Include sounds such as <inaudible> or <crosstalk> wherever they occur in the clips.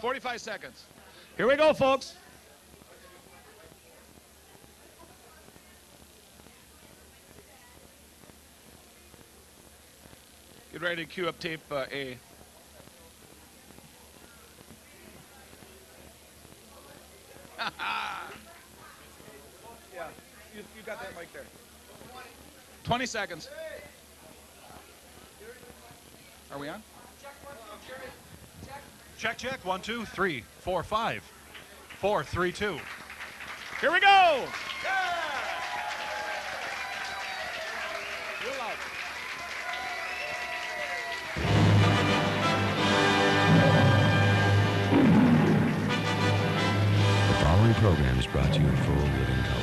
45 seconds. Here we go, folks. Get ready to cue up tape uh, A. <laughs> yeah, you, you got that mic there. 20 seconds. Are we on? Check, check. One, two, three, four, five. Four, three, two. Here we go. Real. The following program is brought to you in full living color.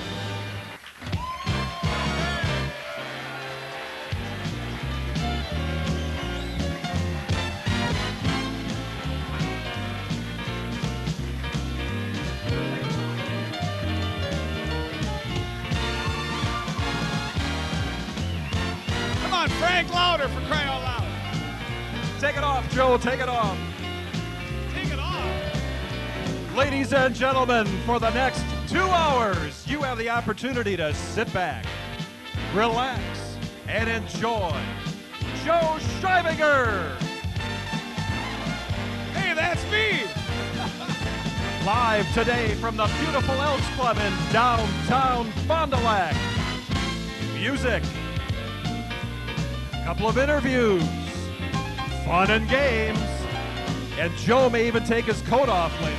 Joe. Take it off. Take it off. Ladies and gentlemen, for the next two hours, you have the opportunity to sit back, relax, and enjoy Joe Scheibinger. Hey, that's me. <laughs> Live today from the beautiful Elks Club in downtown Fond du Lac. Music, a couple of interviews, fun and games, and Joe may even take his coat off later.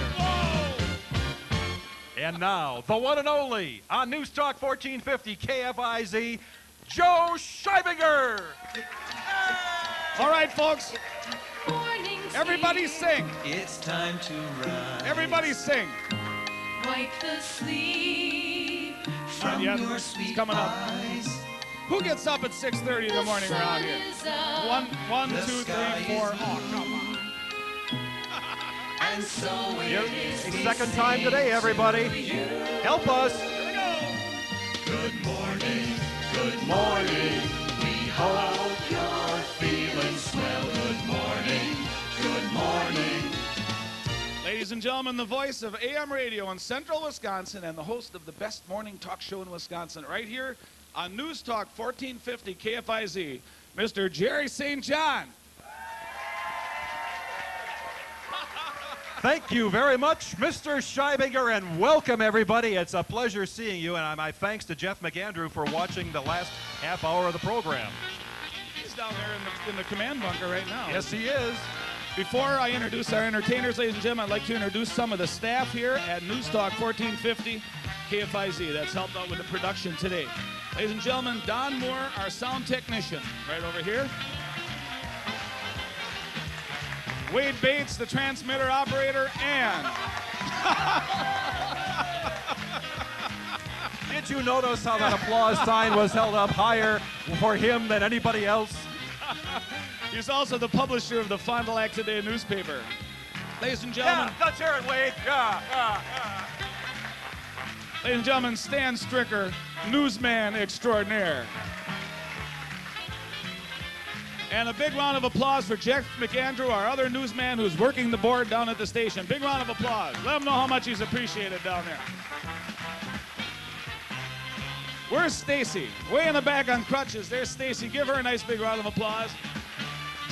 And now, the one and only on News Talk 1450 KFIZ, Joe Scheibinger. All right, folks. Morning Everybody sing. It's time to rise. Everybody sing. Wipe the sleep. from yet. your It's sweet coming up. Eyes. Who gets up at 6:30 in the morning around here? One, one, The two, three, four. is Oh, come on. And so it Yep. Second time today, everybody. you. Help us. Here we go. Good morning, good morning. We hope you're feeling swell. Good morning, good morning. Ladies and gentlemen, the voice of AM radio in central Wisconsin and the host of the best morning talk show in Wisconsin, right here on News Talk 1450 KFIZ, Mr. Jerry St. John. <laughs> Thank you very much, Mr. Scheibinger, and welcome everybody. It's a pleasure seeing you, and my thanks to Jeff McAndrew for watching the last half hour of the program. He's down there in the, in the command bunker right now. Yes, he is. Before I introduce our entertainers, ladies and gentlemen, I'd like to introduce some of the staff here at News Talk 1450 KFIZ that's helped out with the production today. Ladies and gentlemen, Don Moore, our sound technician, right over here. Wade Bates, the transmitter operator, and <laughs> Did you notice how that applause sign was held up higher for him than anybody else? <laughs> he's also the publisher of the Fond du Lac Today newspaper. Ladies and gentlemen, let's hear it, Wade. Yeah, yeah, yeah. Ladies and gentlemen, Stan Stricker, newsman extraordinaire. And a big round of applause for Jeff McAndrew, our other newsman who's working the board down at the station. Big round of applause. Let him know how much he's appreciated down there. Where's Stacy? Way in the back on crutches. There's Stacy. Give her a nice big round of applause.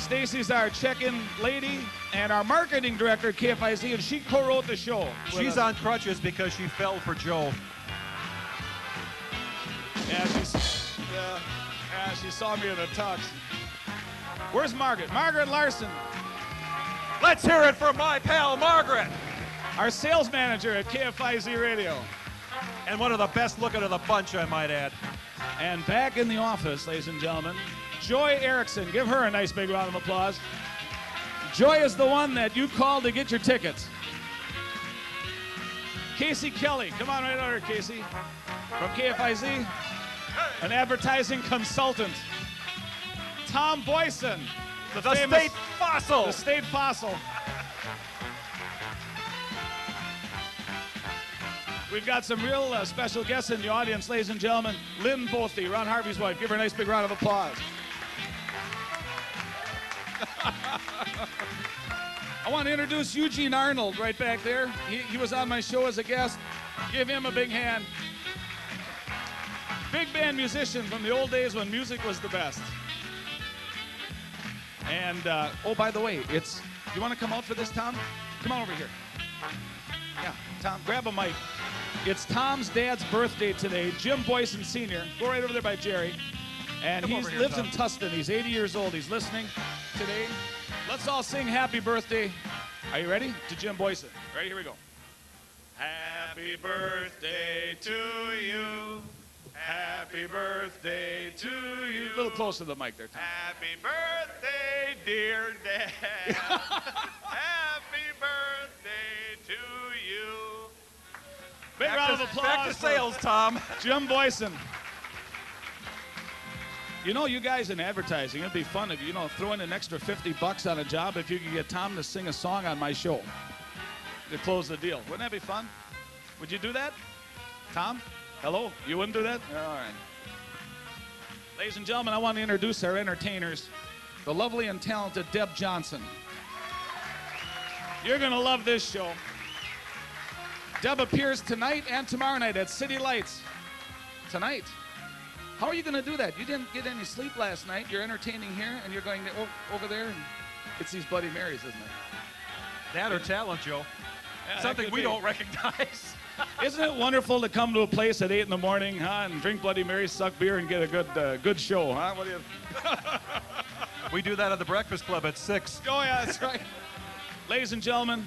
Stacy's our check-in lady and our marketing director at KFIZ, and she co-wrote the show. She's on crutches because she fell for Joe. Yeah, she's, yeah, yeah, she saw me in a tux. Where's Margaret? Margaret Larson, Let's hear it for my pal Margaret. our sales manager at KFIZ Radio. And one of the best looking of the bunch, I might add. And back in the office, ladies and gentlemen, Joy Erickson. Give her a nice big round of applause. Joy is the one that you called to get your tickets. Casey Kelly, come on right over, Casey, from KFIZ, an advertising consultant. Tom Boyson, the, The famous, state fossil. the state fossil. We've got some real uh, special guests in the audience, ladies and gentlemen. Lynn Bothy, Ron Harvey's wife. Give her a nice big round of applause. I want to introduce Eugene Arnold right back there. He, he was on my show as a guest. Give him a big hand. Big band musician from the old days when music was the best. And uh, oh, by the way, it's. You want to come out for this, Tom? Come on over here. Yeah, Tom, grab a mic. It's Tom's dad's birthday today, Jim Boyson Sr. Go right over there by Jerry. And he lives in Tustin. He's 80 years old. He's listening today. Let's all sing happy birthday. Are you ready? To Jim Boyson. Ready? Here we go. Happy birthday to you. Happy birthday to you. A little closer to the mic there, Tom. Happy birthday, dear Dad. <laughs> Happy birthday to you. Big round of applause. Back to sales, Tom. Jim Boyson. You know, you guys in advertising, it'd be fun if you know throw in an extra 50 bucks on a job if you could get Tom to sing a song on my show to close the deal. Wouldn't that be fun? Would you do that? Tom? Hello? You wouldn't do that? All right. Ladies and gentlemen, I want to introduce our entertainers, the lovely and talented Deb Johnson. You're going to love this show. Deb appears tonight and tomorrow night at City Lights. Tonight. How are you going to do that? You didn't get any sleep last night. You're entertaining here, and you're going to, o- over there, and it's these Bloody Marys, isn't it? That or talent, Joe. Yeah, Something we be. don't recognize. <laughs> Isn't it wonderful to come to a place at eight in the morning, huh, and drink Bloody Marys, suck beer, and get a good, uh, good show, huh? What do you? <laughs> we do that at the Breakfast Club at 6. Oh yeah, that's right. Ladies and gentlemen,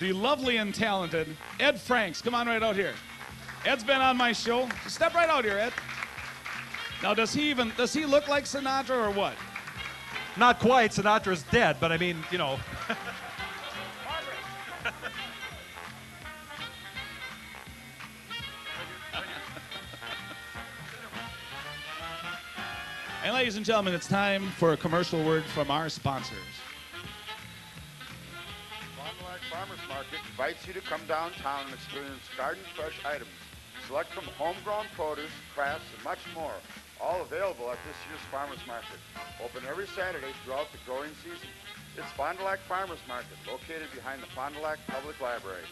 the lovely and talented Ed Franks. Come on right out here. Ed's been on my show. Step right out here, Ed. Now, does he even does he look like Sinatra or what? Not quite. Sinatra's dead, but I mean, you know. And ladies and gentlemen, it's time for a commercial word from our sponsors. Fond Farmers Market invites you to come downtown and experience garden fresh items. Select from homegrown produce, crafts, and much more. All available at this year's Farmers Market. Open every Saturday throughout the growing season. It's Fond du Lac Farmers Market, located behind the Fond du Lac Public Library.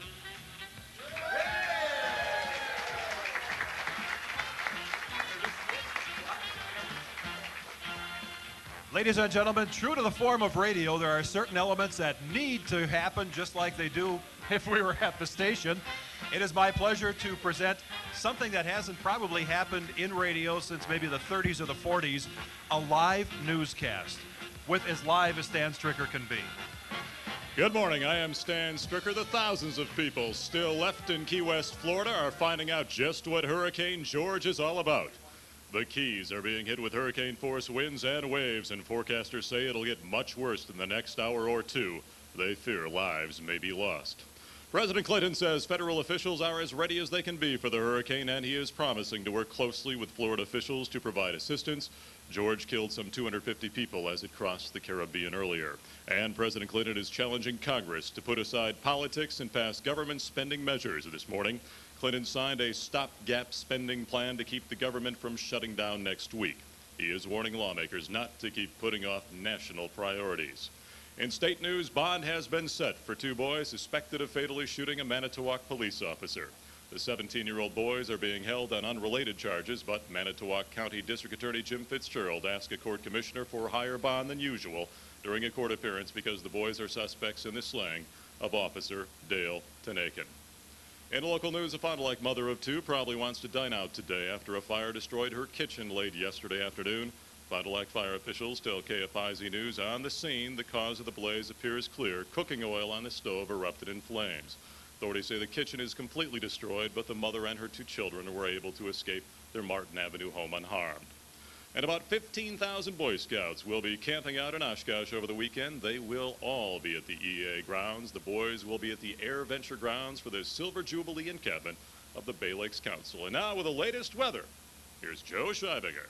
Ladies and gentlemen, true to the form of radio, there are certain elements that need to happen just like they do <laughs> if we were at the station. It is my pleasure to present something that hasn't probably happened in radio since maybe the 30s or the 40s a live newscast with as live as Stan Stricker can be. Good morning. I am Stan Stricker. The thousands of people still left in Key West, Florida are finding out just what Hurricane George is all about. The Keys are being hit with hurricane force winds and waves, and forecasters say it'll get much worse in the next hour or two. They fear lives may be lost. President Clinton says federal officials are as ready as they can be for the hurricane, and he is promising to work closely with Florida officials to provide assistance. George killed some 250 people as it crossed the Caribbean earlier. And President Clinton is challenging Congress to put aside politics and pass government spending measures this morning. Clinton signed a stopgap spending plan to keep the government from shutting down next week. He is warning lawmakers not to keep putting off national priorities. In state news, bond has been set for two boys suspected of fatally shooting a Manitowoc police officer. The 17 year old boys are being held on unrelated charges, but Manitowoc County District Attorney Jim Fitzgerald asked a court commissioner for a higher bond than usual during a court appearance because the boys are suspects in the slaying of Officer Dale Tanakin. In local news, a Fond du Lac mother of two probably wants to dine out today after a fire destroyed her kitchen late yesterday afternoon. Fond fire officials tell KFIZ News on the scene the cause of the blaze appears clear. Cooking oil on the stove erupted in flames. Authorities say the kitchen is completely destroyed, but the mother and her two children were able to escape their Martin Avenue home unharmed. And about 15,000 Boy Scouts will be camping out in Oshkosh over the weekend. They will all be at the EA grounds. The boys will be at the Air Venture grounds for the Silver Jubilee encampment of the Bay Lakes Council. And now with the latest weather, here's Joe Scheibinger.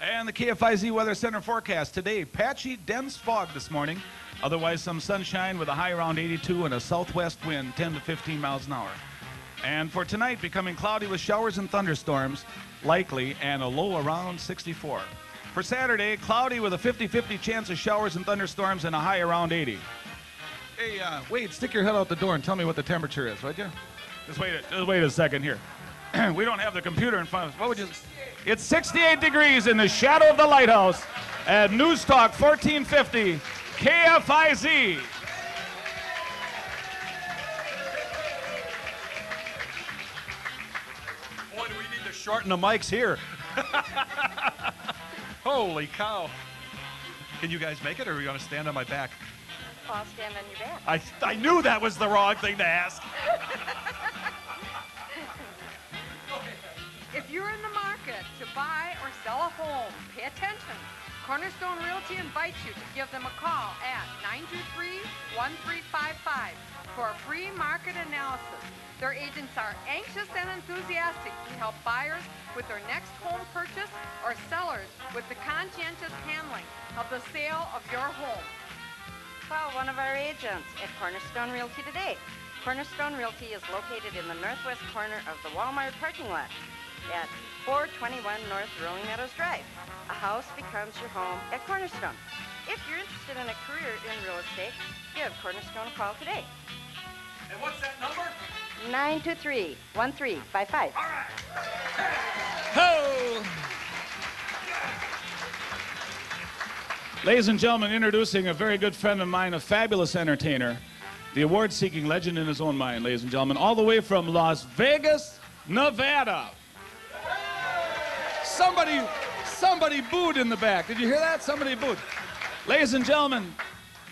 And the KFIZ Weather Center forecast today patchy, dense fog this morning. Otherwise, some sunshine with a high around 82 and a southwest wind 10 to 15 miles an hour. And for tonight, becoming cloudy with showers and thunderstorms, likely, and a low around 64. For Saturday, cloudy with a 50 50 chance of showers and thunderstorms and a high around 80. Hey, uh, Wade, stick your head out the door and tell me what the temperature is, would you? Just wait. A, just wait a second here. <clears throat> we don't have the computer in front of us. What would you? It's 68 degrees in the shadow of the lighthouse at News Talk 1450 KFIZ. Boy, do we need to shorten the mics here. <laughs> Holy cow. Can you guys make it, or are we going to stand on my back? I'll stand on your back. I, I knew that was the wrong thing to ask. <laughs> buy or sell a home, pay attention. Cornerstone Realty invites you to give them a call at 923-1355 for a free market analysis. Their agents are anxious and enthusiastic to help buyers with their next home purchase or sellers with the conscientious handling of the sale of your home. Call one of our agents at Cornerstone Realty today. Cornerstone Realty is located in the northwest corner of the Walmart parking lot at 421 North Rolling Meadows Drive. A house becomes your home at Cornerstone. If you're interested in a career in real estate, give Cornerstone a call today. And what's that number? 923-1355. Ho! Ladies and gentlemen, introducing a very good friend of mine, a fabulous entertainer, the award seeking legend in his own mind, ladies and gentlemen, all the way from Las Vegas, Nevada. Somebody, somebody booed in the back. Did you hear that? Somebody booed. Ladies and gentlemen,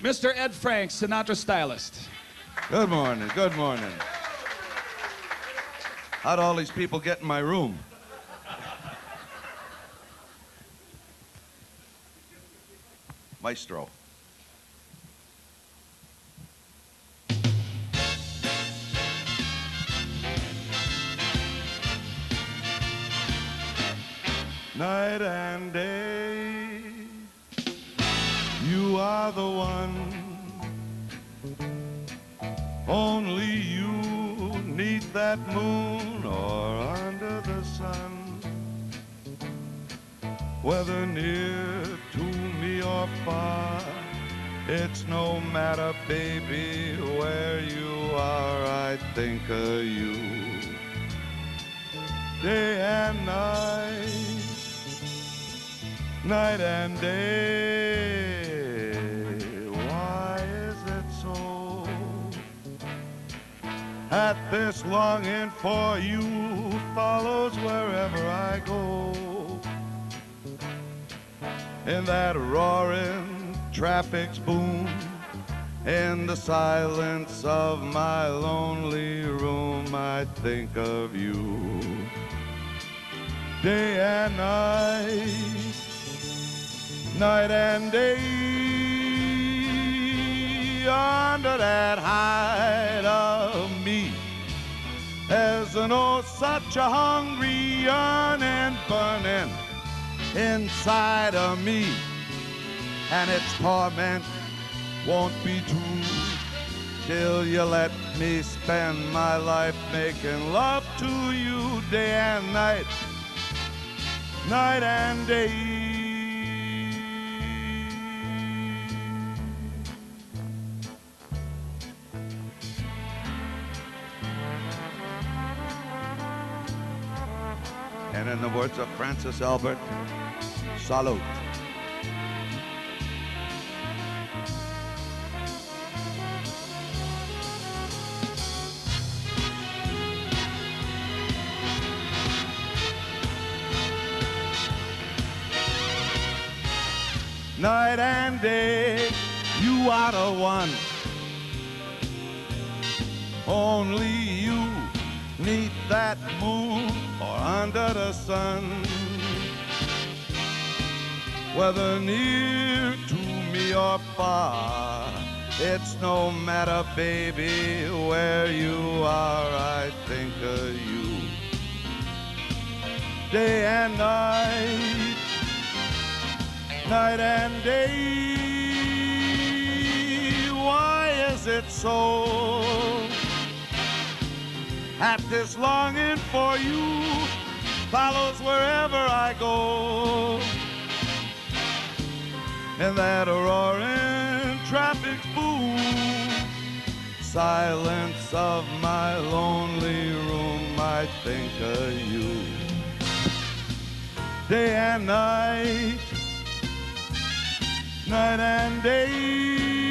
Mr. Ed Frank, Sinatra stylist. Good morning. Good morning. How'd all these people get in my room? Maestro. Traffic's boom, in the silence of my lonely room, I think of you. Day and night, night and day, under that hide of me. There's an oh such a hungry yearning burning inside of me, and its torment won't be true till you let me spend my life making love to you day and night, night and day. And in the words of Francis Albert, salute. The one. Only you need that moon or under the sun. Whether near to me or far, it's no matter, baby, where you are, I think of you. Day and night, night and day. Is it so? That this longing for you follows wherever I go. And that roaring traffic boom silence of my lonely room, I think of you. Day and night, night and day,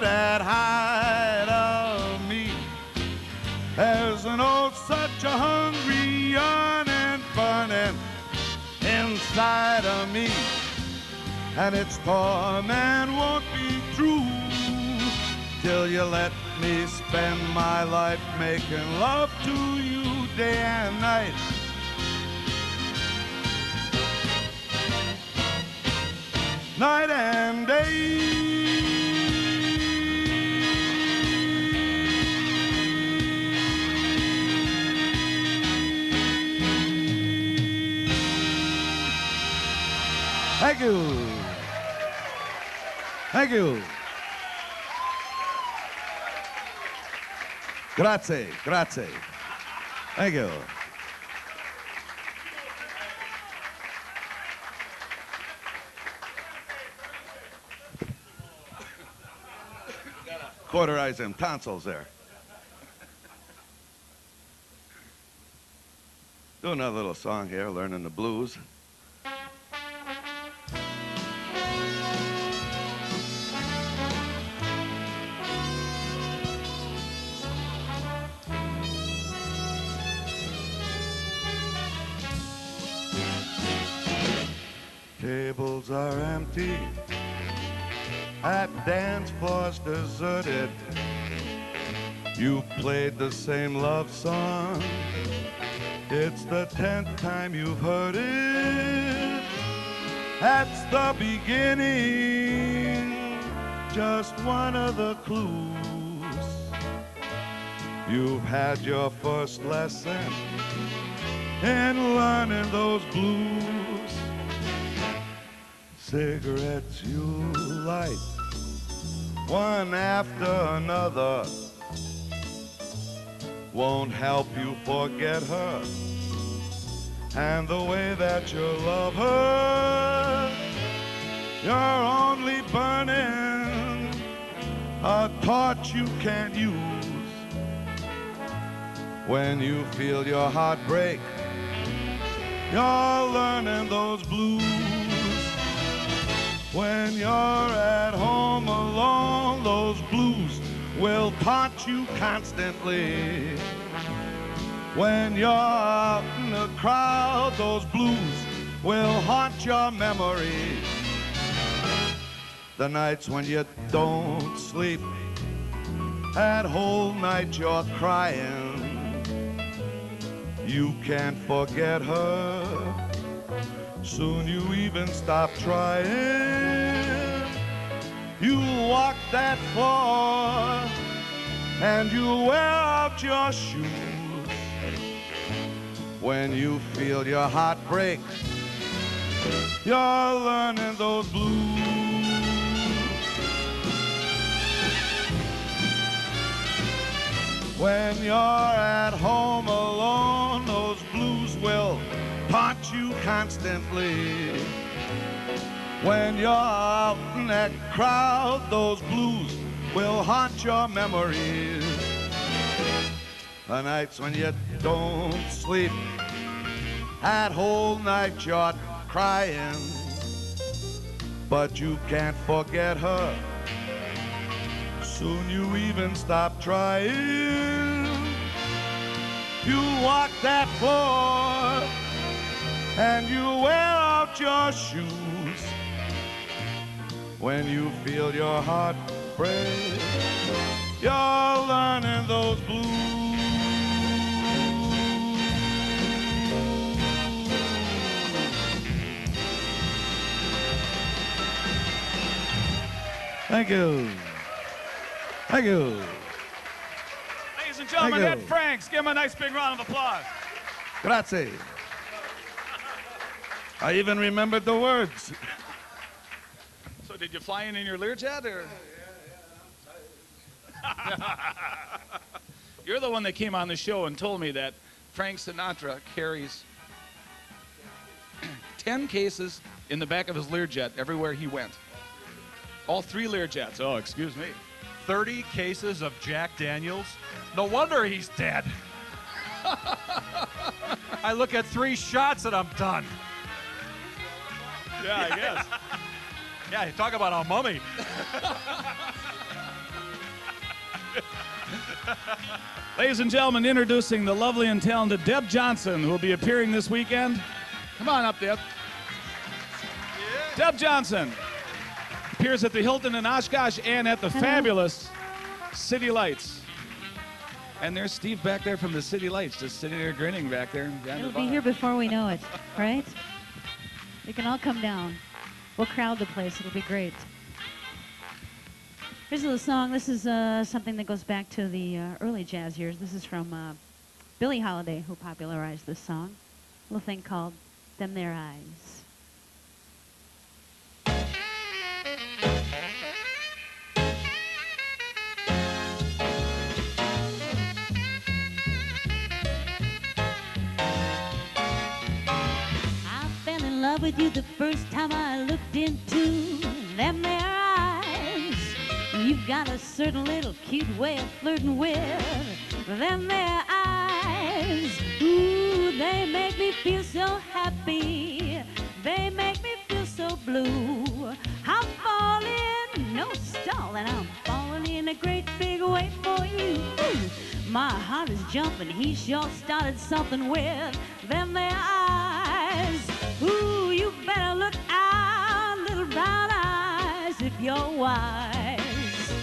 that hide of me, there's an old such a hungry yearning burning inside of me and its torment won't be true till you let me spend my life making love to you day and night. Night and day. Thank you. Thank you. Grazie, grazie. Thank you. Cauterize them tonsils there. Do another little song here, learning the blues. Tables are empty at dance floors deserted. You played the same love song. It's the tenth time you've heard it. That's the beginning, just one of the clues. You've had your first lesson in learning those blues cigarettes you light, one after another, won't help you forget her. And the way that you love her, you're only burning a torch you can't use. When you feel your heart break, you're learning those blues. When you're at home alone, those blues will taunt you constantly. When you're out in the crowd, those blues will haunt your memory. The nights when you don't sleep, that whole night you're crying. You can't forget her. Soon you even stop trying. You walk that floor and you wear out your shoes. When you feel your heart break, you're learning those blues. When you're at home alone, those blues will haunt you constantly. When you're out in that crowd, those blues will haunt your memories. The nights when you don't sleep, that whole night you're crying, but you can't forget her. Soon you even stop trying. You walk that floor and you wear out your shoes when you feel your heart break. You're learning those blues. Thank you. Thank you. Ladies and gentlemen, Ed. Franks. Give him a nice big round of applause. Grazie. I even remembered the words. So did you fly in in your Learjet or? <laughs> You're the one that came on the show and told me that Frank Sinatra carries <clears throat> 10 cases in the back of his Learjet everywhere he went. All three Learjets. Oh, excuse me. 30 cases of Jack Daniels. No wonder he's dead. <laughs> I look at three shots and I'm done. Yeah, I guess. Yeah, talk about a mummy. <laughs> Ladies and gentlemen, introducing the lovely and talented Deb Johnson, who will be appearing this weekend. Come on up, Deb. Deb Johnson appears at the Hilton in Oshkosh and at the Hello. fabulous City Lights. And there's Steve back there from the City Lights, just sitting there grinning back there. behind It'll the be here before we know it, right? You can all come down. We'll crowd the place. It'll be great. Here's a little song. This is uh, something that goes back to the uh, early jazz years. This is from uh, Billie Holiday, who popularized this song. A little thing called Them There Eyes. Love with you the first time I looked into them there eyes. You've got a certain little cute way of flirting with them there eyes. Ooh, they make me feel so happy. They make me feel so blue. I'm falling, no stalling. I'm falling in a great big way for you. Ooh, my heart is jumping. He sure started something with them there eyes. You better look out, little brown eyes, if you're wise.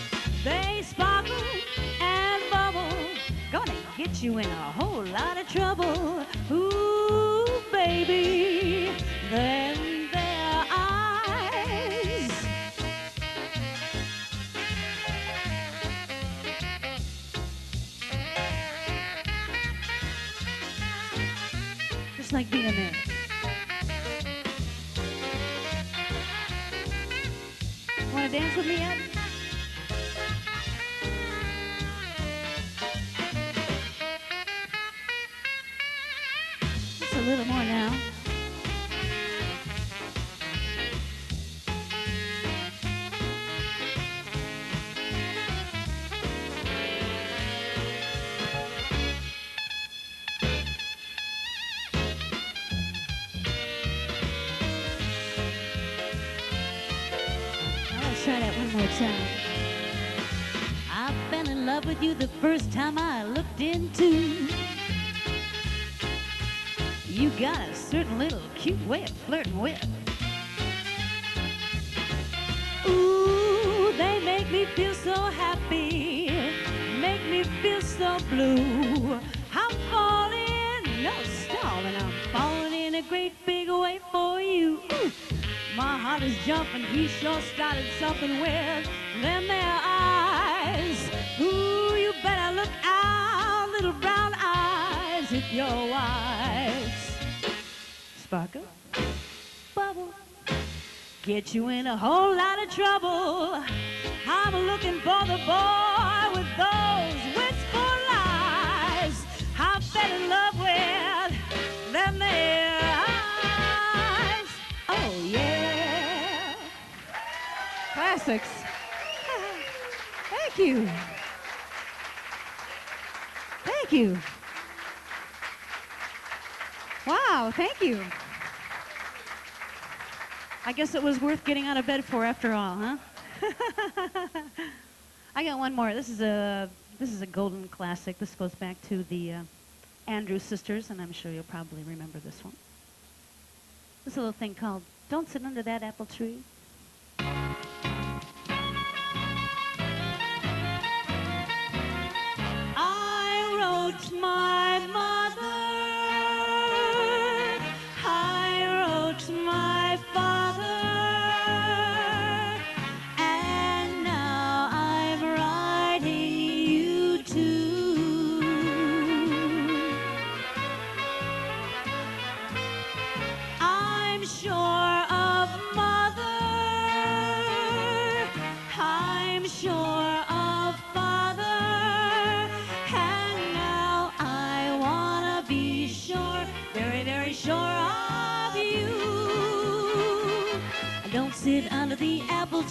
They sparkle and bubble, gonna get you in a whole lot of trouble. Ooh, baby, them there eyes. Just like being there. Wanna love with you the first time I looked into. You got a certain little cute way of flirting with. Ooh, they make me feel so happy, make me feel so blue. I'm falling, no stalling, I'm falling in a great big way for you. Ooh, my heart is jumping, he sure started something with them there eyes. Ooh, you better look out, little brown eyes, if you're wise. Sparkle, bubble, get you in a whole lot of trouble. I'm looking for the boy Classics. Thank you. Thank you. Wow, thank you. I guess it was worth getting out of bed for after all, huh? <laughs> I got one more. This is a this is a golden classic. This goes back to the uh, Andrews sisters, and I'm sure you'll probably remember this one. This little thing called "Don't Sit Under That Apple Tree." Wrote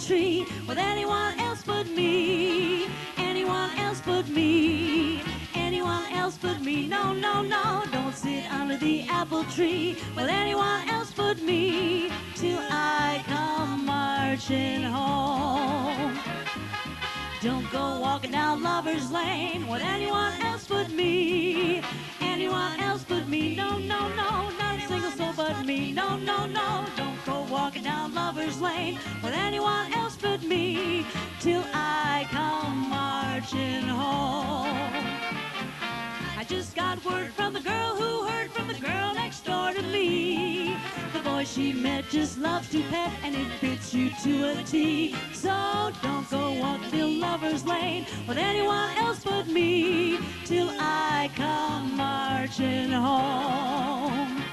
tree with anyone else but me. Anyone else but me. Anyone else but me. No, no, no. Don't sit under the apple tree with anyone else but me till I come marching home. Don't go walking down Lover's Lane with anyone else but me. Anyone else but me. No, no, no. Soul but me. No, no, no. Don't go walking down Lover's Lane with anyone else but me till I come marching home. I just got word from the girl who heard from the girl next door to me. The boy she met just loves to pet and it fits you to a T. So don't go walk the lover's lane with anyone else but me till I come marching home.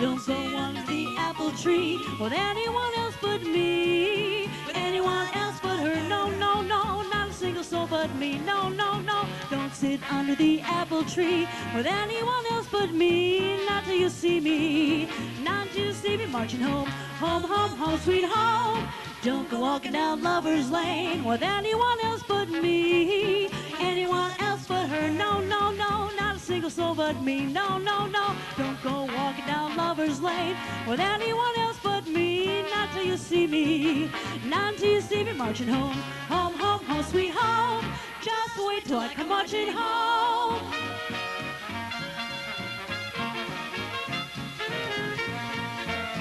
Don't go under the apple tree with anyone else but me. Anyone else but her. No, no, no, not a single soul but me. No, no, no. Don't sit under the apple tree with anyone else but me. Not till you see me. Not till you see me marching home. Home, home, home, sweet home. Don't go walking down Lover's Lane with anyone else but me. Anyone else but her. No, no, no, not single soul but me. No, no, no. Don't go walking down Lover's Lane with anyone else but me. Not till you see me. Not till you see me marching home. Home, home, home, sweet home. Just wait till I come marching home.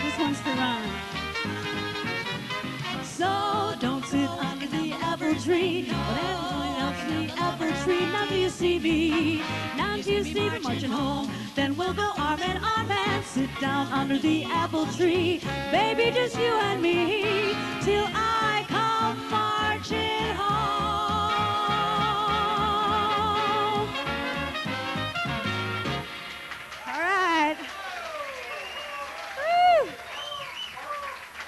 This one's for Ron. So don't sit under the apple tree. Tree. Now do you see me? Now do you see me marching home? Then we'll go arm in arm and sit down under the apple tree. Baby, just you and me till I come marching home. All right. Woo!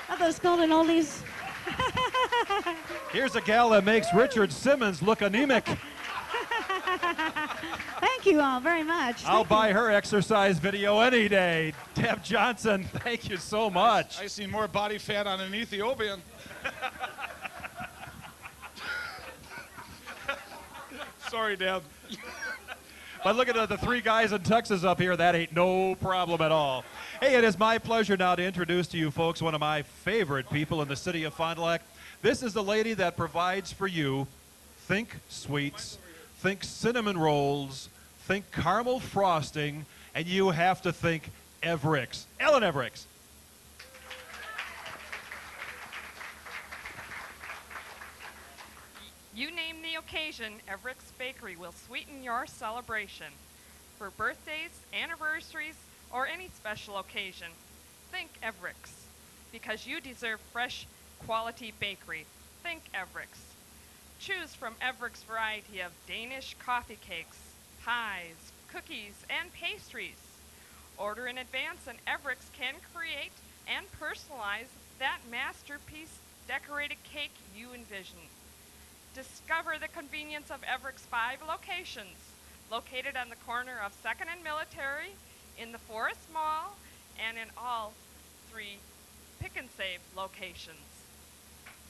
Are those golden oldies? <laughs> Here's a gal that makes Richard Simmons look anemic. <laughs> <laughs> Thank you all very much. I'll Thank you. buy her exercise video any day. Deb Johnson, <laughs> thank you so much. I see more body fat on an Ethiopian. <laughs> Sorry, Deb. But look at the three guys in Texas up here. That ain't no problem at all. Hey, it is my pleasure now to introduce to you folks one of my favorite people in the city of Fond du Lac. This is the lady that provides for you think sweets, think cinnamon rolls, think caramel frosting, and you have to think Everix. Ellen Everix. You name the occasion, Everett's Bakery will sweeten your celebration. For birthdays, anniversaries, or any special occasion, think Everett's. Because you deserve fresh, quality bakery, think Everett's. Choose from Everett's variety of Danish coffee cakes, pies, cookies, and pastries. Order in advance and Everett's can create and personalize that masterpiece decorated cake you envision. Discover the convenience of Everett's five locations, located on the corner of 2nd and Military, in the Forest Mall, and in all three Pick and Save locations.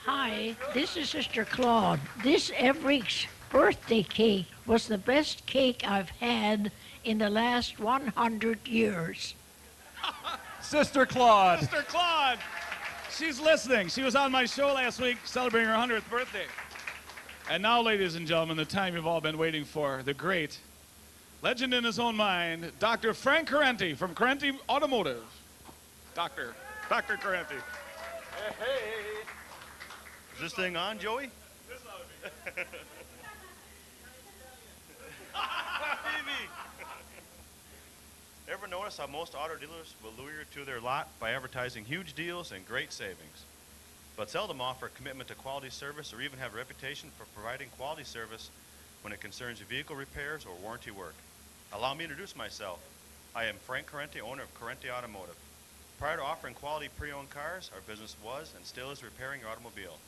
Hi, this is Sister Claude. This Everett's birthday cake was the best cake I've had in the last 100 years. <laughs> Sister Claude. Sister Claude. She's listening. She was on my show last week celebrating her 100th birthday. And now, ladies and gentlemen, the time you've all been waiting for, the great legend in his own mind, Dr. Frank Carenti from Carenti Automotive. Doctor, Dr. Carenti. Is this thing on, Joey? This <laughs> automatic. Ever notice how most auto dealers will lure you to their lot by advertising huge deals and great savings, but seldom offer a commitment to quality service or even have a reputation for providing quality service when it concerns vehicle repairs or warranty work? Allow me to introduce myself. I am Frank Corrente, owner of Corrente Automotive. Prior to offering quality pre-owned cars, our business was and still is repairing your automobile.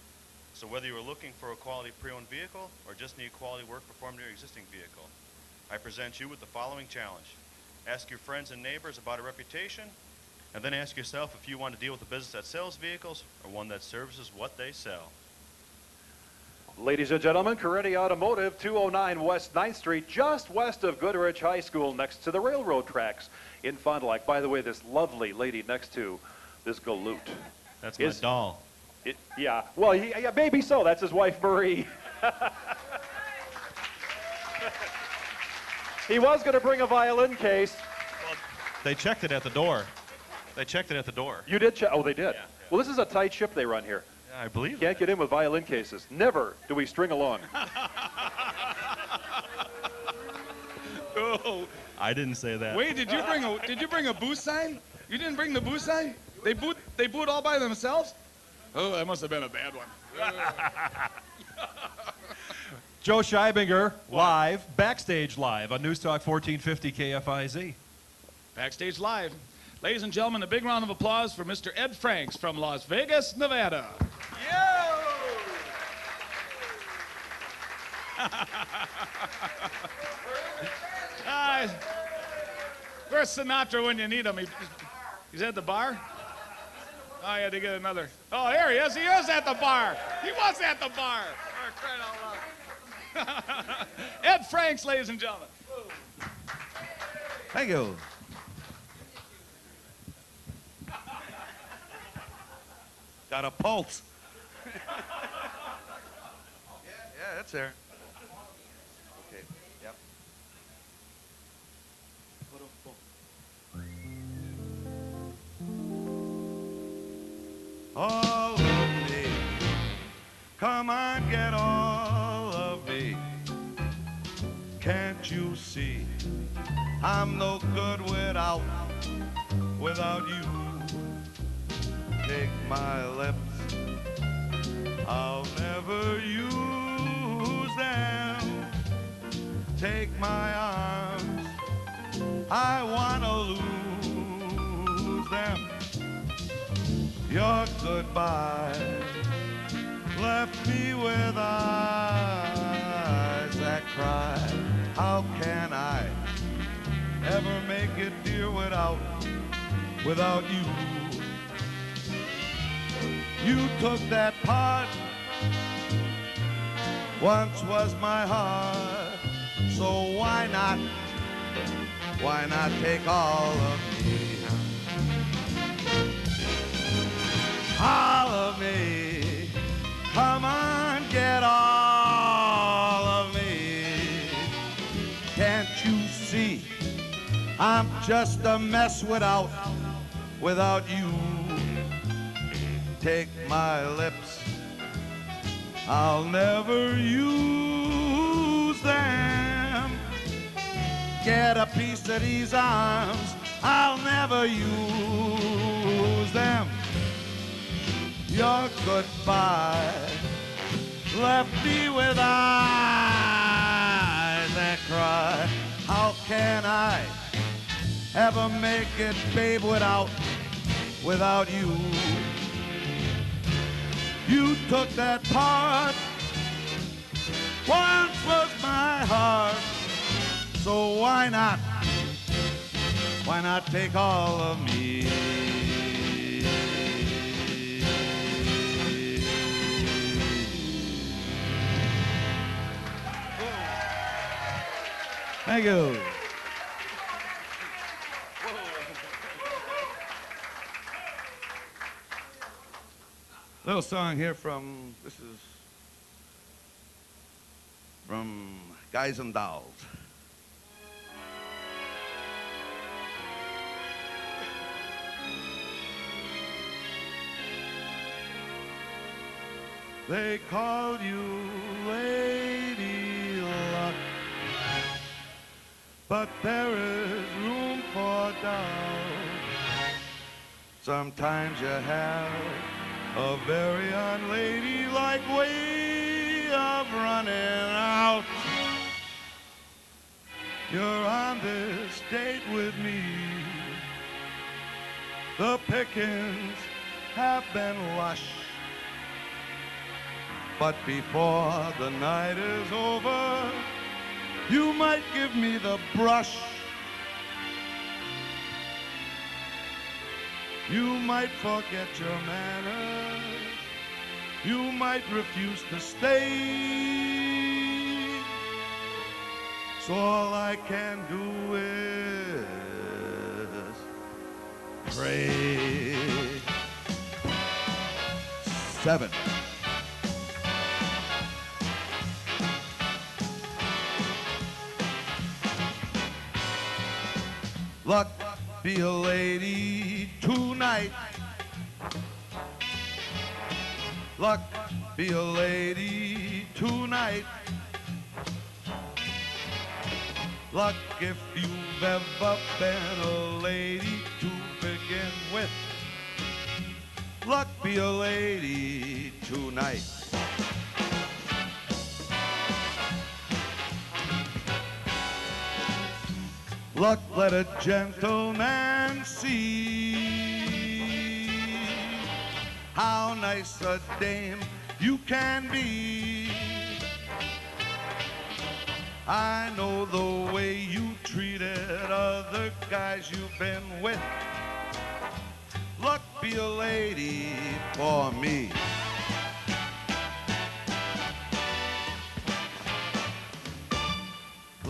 So whether you are looking for a quality pre-owned vehicle or just need quality work performed on your existing vehicle, I present you with the following challenge. Ask your friends and neighbors about a reputation And then ask yourself if you want to deal with a business that sells vehicles or one that services what they sell. Ladies and gentlemen, Coretti Automotive, 209 West 9th Street, just west of Goodrich High School, next to the railroad tracks in Fond du Lac. By the way, this lovely lady next to this galoot. That's my doll. It, yeah, well, he, yeah, maybe so. That's his wife, Marie. <laughs> he was going to bring a violin case. They checked it at the door. They checked it at the door. You did check? Oh, they did. Well, this is a tight ship they run here. Yeah, I believe Can't get in with violin cases. Never do we string along. <laughs> Oh, I didn't say that. wait, did you bring a did you bring a boo sign? You didn't bring the boo sign? They boot they boot all by themselves? Oh, that must have been a bad one. <laughs> Joe Scheibinger, live, backstage live on News Talk 1450 KFIZ. Backstage live. Ladies and gentlemen, a big round of applause for Mr. Ed Franks from Las Vegas, Nevada. Ah, <laughs> where's Sinatra when you need him? He, he's at the bar? Oh, I had to get another. Oh, here he is. He is at the bar. He was at the bar. <laughs> Ed Franks, ladies and gentlemen. Thank you. Got a pulse. <laughs> yeah, yeah, that's there. All of me. Come on, get all of me. Can't you see? I'm no good without, without you. Take my lips, I'll never use them. Take my arms, I wanna lose Your goodbye left me with eyes that cry. How can I ever make it, dear, without, without you? You took that part, once was my heart, so why not, why not take all of me? All of me, come on, get all of me. Can't you see? I'm just a mess without, without you. Take my lips, I'll never use them. Get a piece of these arms, I'll never use them. Your goodbye left me with eyes that cry. How can I ever make it, babe, without, without you? You took that part, once was my heart. So why not, why not take all of me? Thank you. Little song here from this is from Guys and Dolls. They called you Lady but there is room for doubt. Sometimes you have a very unladylike way of running out. You're on this date with me. The pickings have been lush. But before the night is over, you might give me the brush. You might forget your manners. You might refuse to stay. So all I can do is pray. Seven. Luck be a lady tonight. Luck be a lady tonight. Luck if you've ever been a lady to begin with. Luck be a lady tonight. Luck let a gentleman see how nice a dame you can be. I know the way you treated other guys you've been with. Luck be a lady for me.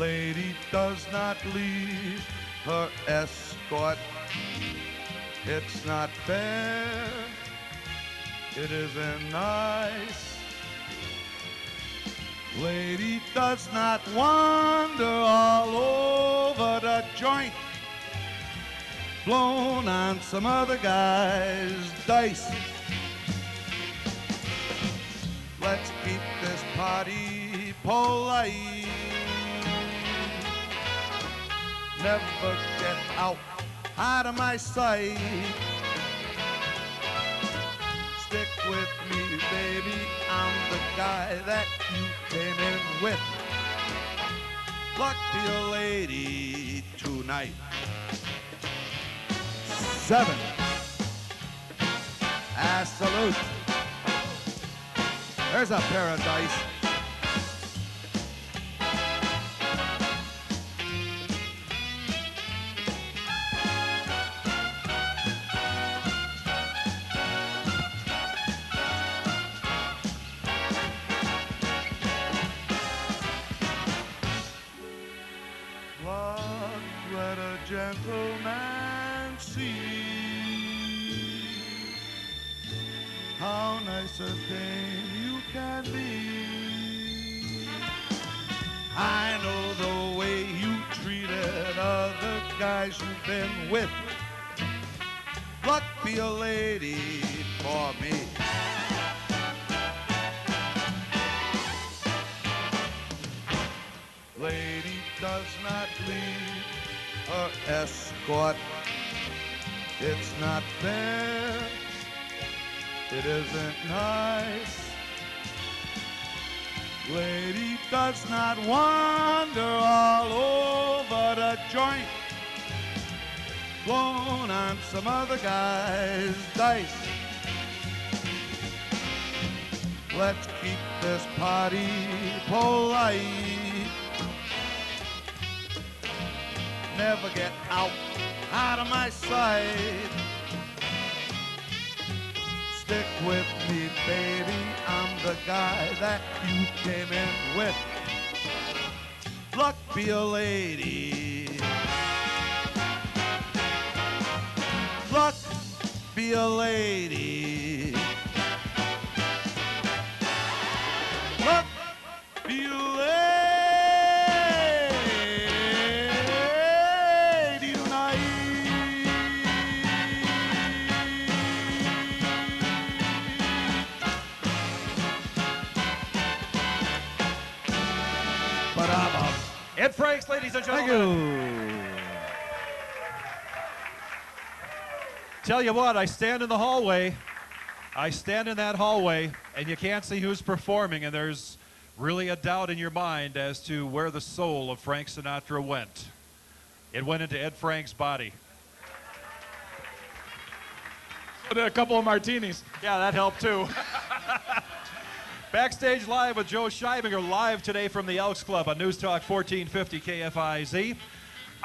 Lady does not leave her escort. It's not fair. It isn't nice. Lady does not wander all over the joint, blown on some other guy's dice. Let's keep this party polite. Never get out, out of my sight. Stick with me, baby. I'm the guy that you came in with. Luck be a lady tonight. Seven. Ah, salute. There's a paradise. Guys you've been with. Luck be a lady for me. Lady does not leave her escort. It's not fair. It isn't nice. Lady does not wander all over the joint, blown on some other guy's dice. Let's keep this party polite. Never get out, out of my sight. Stick with me, baby. I'm the guy that you came in with. Luck be a lady. Be a lady. Luck be a lady tonight. Ba-da-bum. Ed Franks, ladies and Thank gentlemen. you. Tell you what, I stand in the hallway. I stand in that hallway, and you can't see who's performing, and there's really a doubt in your mind as to where the soul of Frank Sinatra went. It went into Ed Frank's body. A couple of martinis. Yeah, that helped too. <laughs> Backstage live with Joe Scheibinger, live today from the Elks Club on News Talk 1450 KFIZ.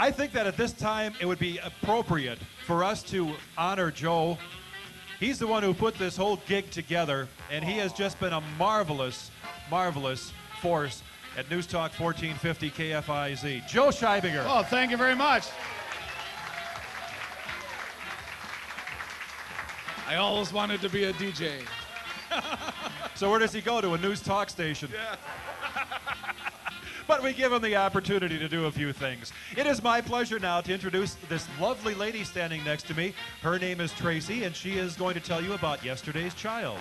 I think that at this time it would be appropriate for us to honor Joe. He's the one who put this whole gig together, and he has just been a marvelous, marvelous force at News Talk 1450 KFIZ. Joe Scheibinger. Oh, thank you very much. I always wanted to be a DJ. <laughs> So where does he go to? A news talk station. But we give him the opportunity to do a few things. It is my pleasure now to introduce this lovely lady standing next to me. Her name is Tracy, and she is going to tell you about yesterday's child.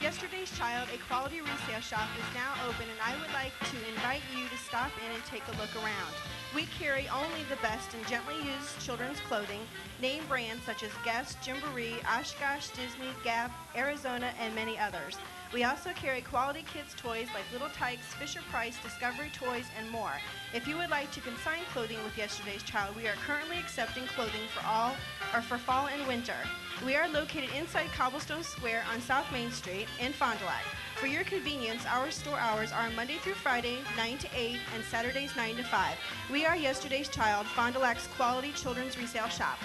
Yesterday's Child, a quality resale shop, is now open, and I would like to invite you to stop in and take a look around. We carry only the best in gently used children's clothing, name brands such as Guess, Gymboree, Oshkosh, Disney, Gap, Arizona, and many others. We also carry quality kids' toys like Little Tikes, Fisher Price, Discovery Toys, and more. If you would like to consign clothing with Yesterday's Child, we are currently accepting clothing for all or for fall and winter. We are located inside Cobblestone Square on South Main Street in Fond du Lac. For your convenience, our store hours are Monday through Friday, 9 to 8, and Saturdays, 9 to 5. We are Yesterday's Child, Fond du Lac's quality children's resale shop.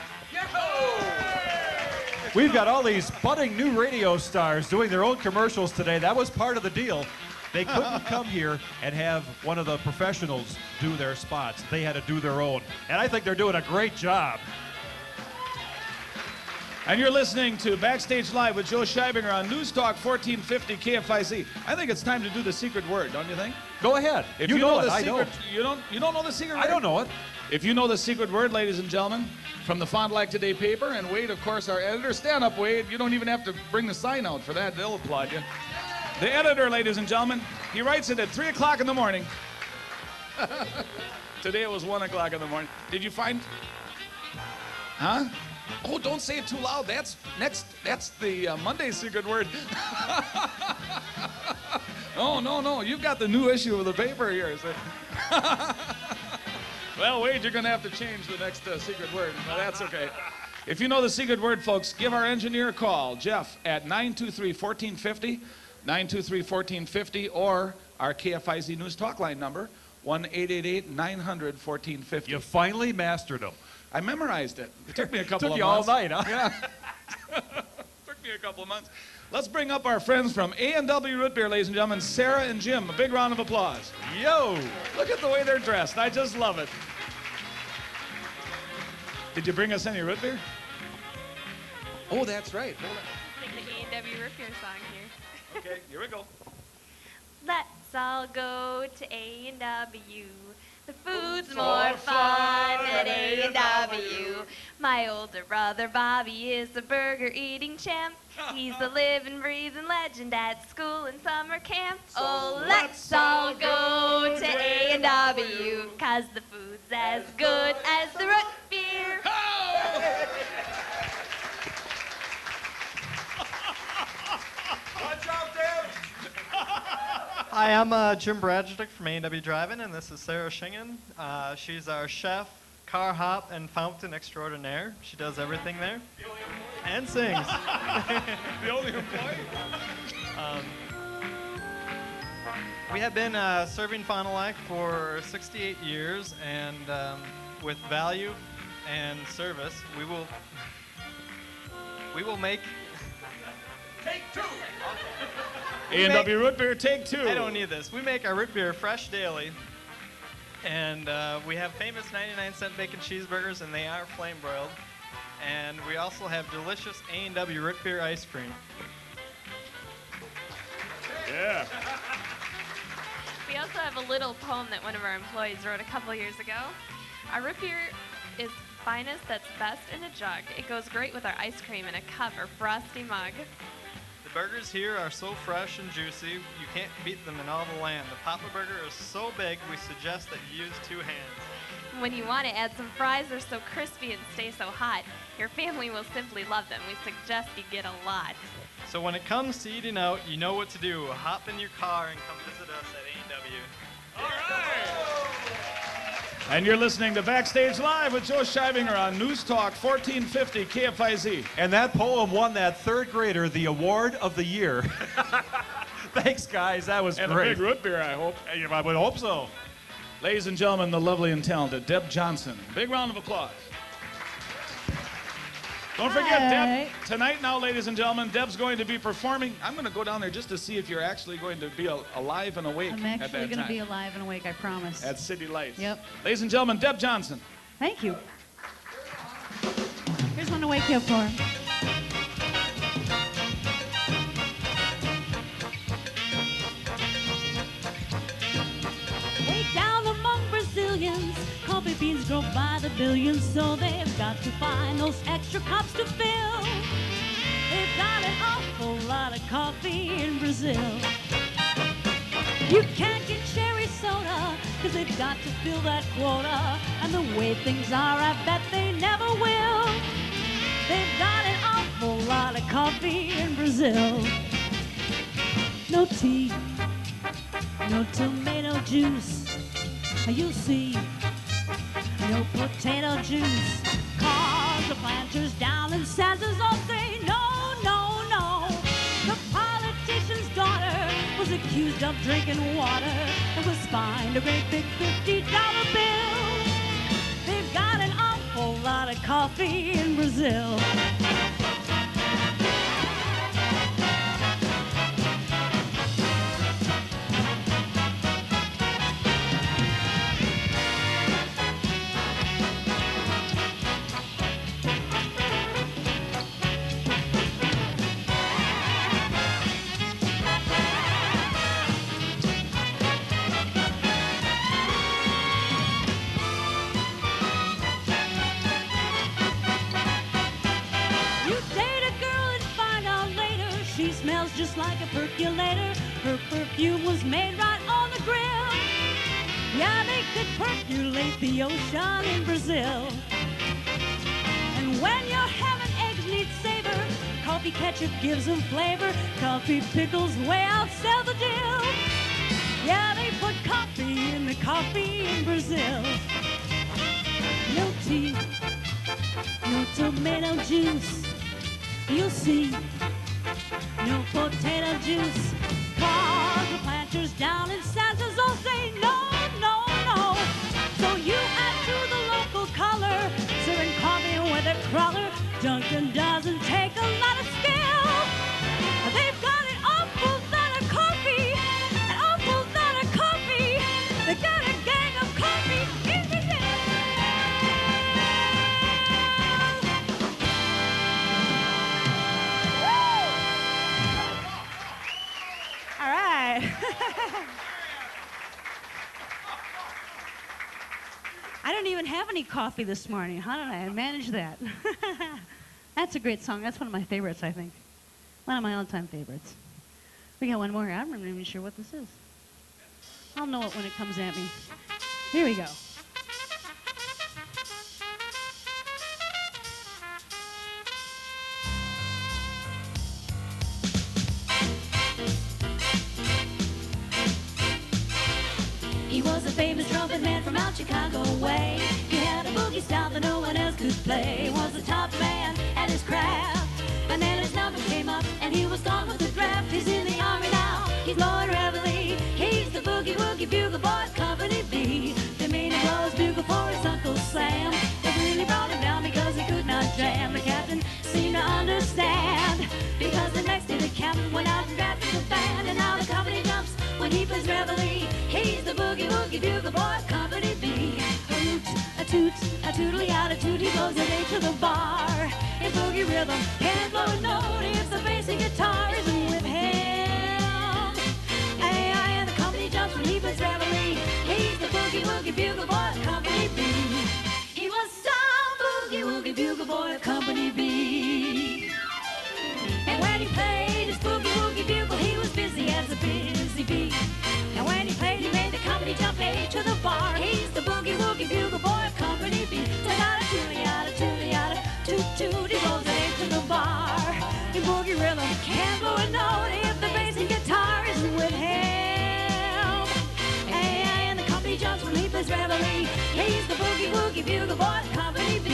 We've got all these budding new radio stars doing their own commercials today. That was part of the deal. They couldn't <laughs> come here and have one of the professionals do their spots. They had to do their own. And I think they're doing a great job. And you're listening to Backstage Live with Joe Scheibinger on News Talk 1450 KFIZ. I think it's time to do the secret word, don't you think? Go ahead. If You you, know know, it, the I secret, don't. you don't you don't know the secret I word? don't know it. If you know the secret word, ladies and gentlemen, from the Fond du Lac Today paper, and Wade, of course, our editor, stand up, Wade. You don't even have to bring the sign out for that. They'll applaud you. The editor, ladies and gentlemen, he writes it at 3 o'clock in the morning. <laughs> Today it was 1 o'clock in the morning. Did you find. Huh? Oh, don't say it too loud. That's next. That's the uh, Monday secret word. <laughs> oh no, no, you've got the new issue of the paper here. so- <laughs> well, Wade, you're gonna have to change the next uh, secret word, but that's okay. If you know the secret word, folks, give our engineer a call, Jeff, at 923-1450, 923-1450, or our KFIZ News Talk Line number, 1-888-900-1450. You finally mastered them. I memorized it. It took me a <laughs> couple Took of you all months. night, huh? Yeah. <laughs> <laughs> took me a couple of months. Let's bring up our friends from A&W Root Beer, ladies and gentlemen, Sarah and Jim. A big round of applause. Yo! Look at the way they're dressed. I just love it. Did you bring us any root beer? Oh, that's right. Hold Sing the A&W Root Beer song here. Okay, here we go. Let's all go to A&W. The food's more fun at A&W. My older brother Bobby is a burger eating champ. He's a living, breathing legend at school and summer camp. oh, let's all go to A&W, cause the food's as good as the root beer. <laughs> Watch out, Dave! Hi, I'm uh, Jim Bradjic from A&W Driving, and this is Sarah Shingen. Uh, she's our chef, car hop, and fountain extraordinaire. She does everything there. And sings. <laughs> the only employee? Um, we have been uh, serving Fond du Lac for 68 years, and um, with value and service, we will we will make. Take two. <laughs> We A&W make- root beer, take two. I don't need this. We make our root beer fresh daily, and uh, we have famous 99 cent bacon cheeseburgers, and they are flame broiled. And we also have delicious A&W root beer ice cream. Yeah. We also have a little poem that one of our employees wrote a couple years ago. Our root beer is finest that's best in a jug. It goes great with our ice cream in a cup or frosty mug. The burgers here are so fresh and juicy, you can't beat them in all the land. The Papa Burger is so big, we suggest that you use two hands. When you want to add some fries, they're so crispy and stay so hot. Your family will simply love them. We suggest you get a lot. So when it comes to eating out, you know what to do. Hop in your car and come visit us at A&W. And you're listening to Backstage Live with Joe Scheibinger on News Talk 1450 KFIZ. And that poem won that third grader the award of the year. <laughs> Thanks, guys. That was And a great. big root beer, I hope. I would hope so. Ladies and gentlemen, the lovely and talented Deb Johnson. Big round of applause. Don't forget, Deb, tonight now, ladies and gentlemen, Deb's going to be performing. I'm going to go down there just to see if you're actually going to be al- alive and awake I'm actually going to be alive and awake, I promise. at City Lights. Yep. Ladies and gentlemen, Deb Johnson. Thank you. Here's one to wake you up for. Billions, so they've got to find those extra cups to fill. They've got an awful lot of coffee in Brazil. You can't get cherry soda, cause they've got to fill that quota. And the way things are, I bet they never will. They've got an awful lot of coffee in Brazil. No tea, no tomato juice. You'll see, no potato juice. Cause the planters down in San Jose say no, no, no. The politician's daughter was accused of drinking water and was fined a great big $50 bill. They've got an awful lot of coffee in Brazil. Just like a percolator. Her perfume was made right on the grill. Yeah, they could percolate the ocean in Brazil. And when you're having eggs need savor, coffee ketchup gives them flavor. Coffee pickles way outsell the deal. Yeah, they put coffee in the coffee in Brazil. No tea, no tomato juice. You'll see no potato juice. Cause the planters down in San Jose say no, no, no. So you add to the local color, serving coffee with a crawler. Dunkin' doesn't take a lot of skill. I don't even have any coffee this morning. How did I manage that? <laughs> That's a great song. That's one of my favorites, I think. One of my all-time favorites. We got one more. I'm not even sure what this is. I'll know it when it comes at me. Here we go. From out Chicago way. He had a boogie style that no one else could play. Was the top man at his craft. And then his number came up and he was gone with the draft. He's in the army now. He's Lloyd Reveille. He's the boogie woogie bugle boy, Company B. The mean blows bugle for his Uncle Sam. They really brought him down because he could not jam. The captain seemed to understand. Because the next day the captain went out and drafted the band. And now the company when he plays Reveille. He's the boogie woogie bugle boy, Company B. A root, a toot, a tootly out, a toot. He blows it to the bar. In boogie rhythm, can't blow a note if the and guitar isn't with him. Hey, I and the company jumps when he plays Reveille. He's the boogie woogie bugle boy, Company B. He was some boogie woogie bugle boy of Company B. was a busy bee. And when he played, he made the company jump A to the bar. He's the boogie woogie bugle boy of Company B. Ta-da, tooty-yada, tooty-yada, toot-toot, he goes A to the bar. In boogie rhythm, can't blow a note if the bass and guitar isn't with him. And the company jumps when he plays Reveille. He's the boogie woogie bugle boy of Company B.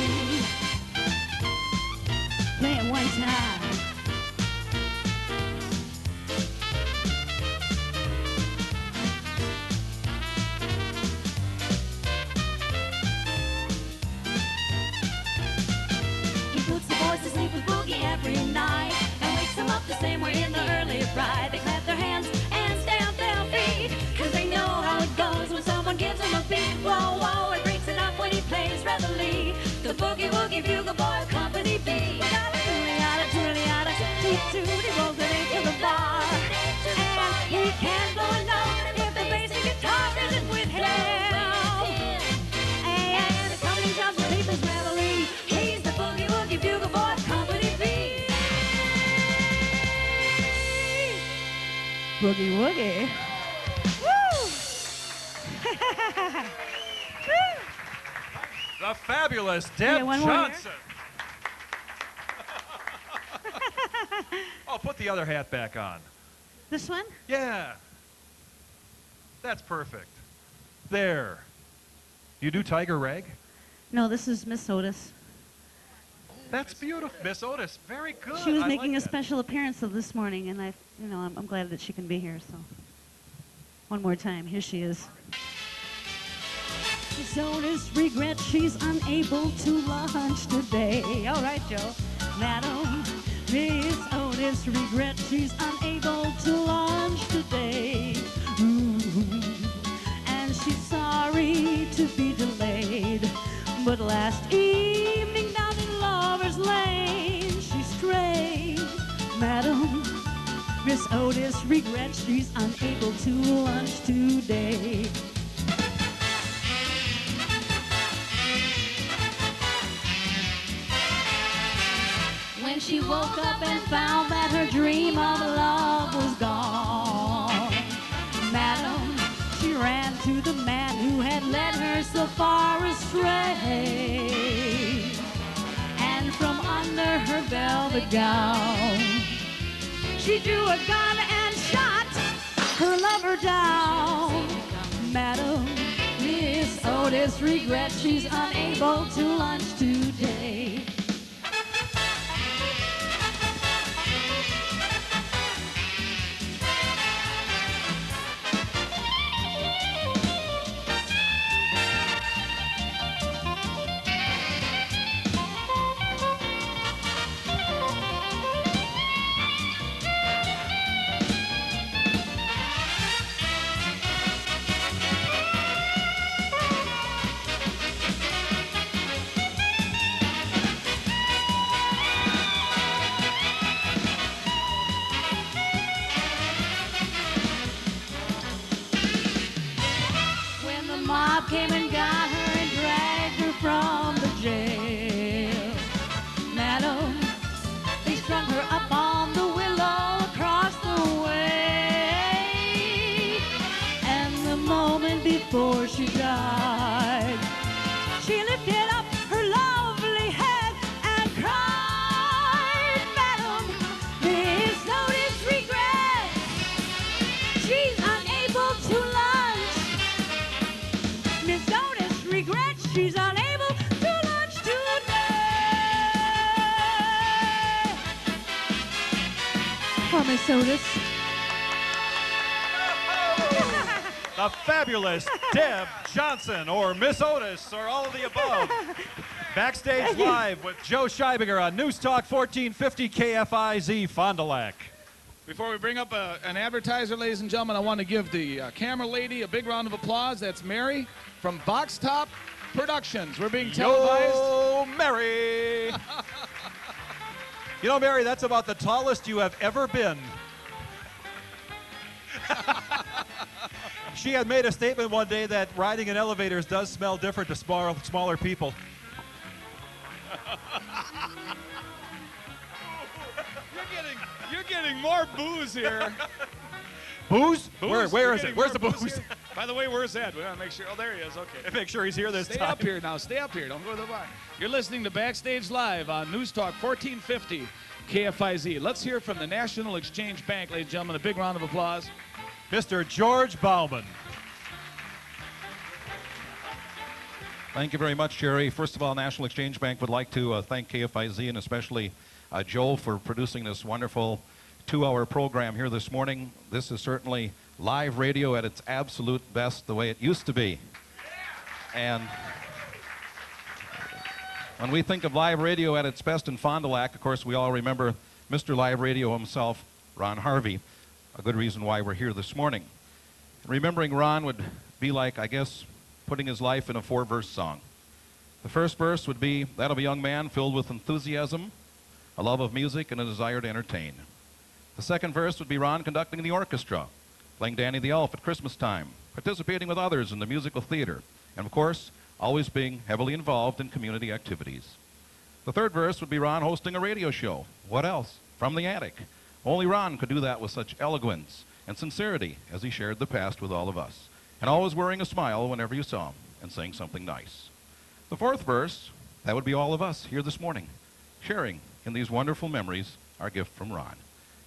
Play it one time. out the same way in the early fry. They clap their hands and stamp their feet, cause they know how it goes when someone gives them a beat. Whoa, whoa, it breaks it up when he plays reveille. The boogie woogie bugle boy company B. He can't blow enough. Boogie woogie. Woo! <laughs> The fabulous Deb Yeah, one more here. Johnson. <laughs> oh, put the other hat back on. this one? Yeah. That's perfect. There. You do Tiger Rag? No, this is Miss Otis. That's beautiful. Miss Otis, very good. She was I making like a that. special appearance of this morning, and I, you know, I'm, I'm glad that she can be here. So, one more time, here she is. Miss Otis regrets she's unable to lunch today. All right, Joe. Madam, Miss Otis regrets she's unable to lunch today. Ooh. And she's sorry to be delayed. But last evening down in Lover's Lane, strayed. Madam, Miss Otis regrets she's unable to lunch today. When she woke up and found that her dream of love was gone, Madam, she ran to the man who had led her so far astray. And from under her velvet gown, she drew a gun and shot her lover down. Madam, Miss Otis regrets she's unable to lunch today. Deb Johnson, or Miss Otis, or all of the above. <laughs> Backstage live with Joe Scheibinger on News Talk 1450 KFIZ Fond du Lac. Before we bring up a, an advertiser, ladies and gentlemen, I want to give the uh, camera lady a big round of applause. That's Mary from Box Top Productions. We're being televised. Yo, Mary! <laughs> you know, Mary, that's about the tallest you have ever been. <laughs> she had made a statement one day that riding in elevators does smell different to small, smaller people. <laughs> You're getting, you're getting more booze here. <laughs> Booze? Where, Booze? where You're it? Where's the more booze? By the way, where's Ed? We gotta make sure. Oh, there he is. Okay. <laughs> Make sure he's here this Stay time. up here now. Stay up here. Don't go to the bar. You're listening to Backstage Live on News Talk 1450 KFIZ. Let's hear from the National Exchange Bank, ladies and gentlemen. A big round of applause. Mr. George Bauman. Thank you very much, Jerry. First of all, National Exchange Bank would like to uh, thank KFIZ and especially uh, Joe for producing this wonderful two-hour program here this morning. This is certainly live radio at its absolute best, the way it used to be. And when we think of live radio at its best in Fond du Lac, of course, we all remember Mr. Live Radio himself, Ron Harvey, a good reason why we're here this morning. Remembering Ron would be like, I guess, putting his life in a four verse song. The first verse would be that of a young man filled with enthusiasm, a love of music, and a desire to entertain. The second verse would be Ron conducting the orchestra, playing Danny the Elf at Christmas time, participating with others in the musical theater, and of course, always being heavily involved in community activities. The third verse would be Ron hosting a radio show. What else? From the attic. Only Ron could do that with such eloquence and sincerity as he shared the past with all of us, and always wearing a smile whenever you saw him and saying something nice. The fourth verse, that would be all of us here this morning, sharing in these wonderful memories our gift from Ron.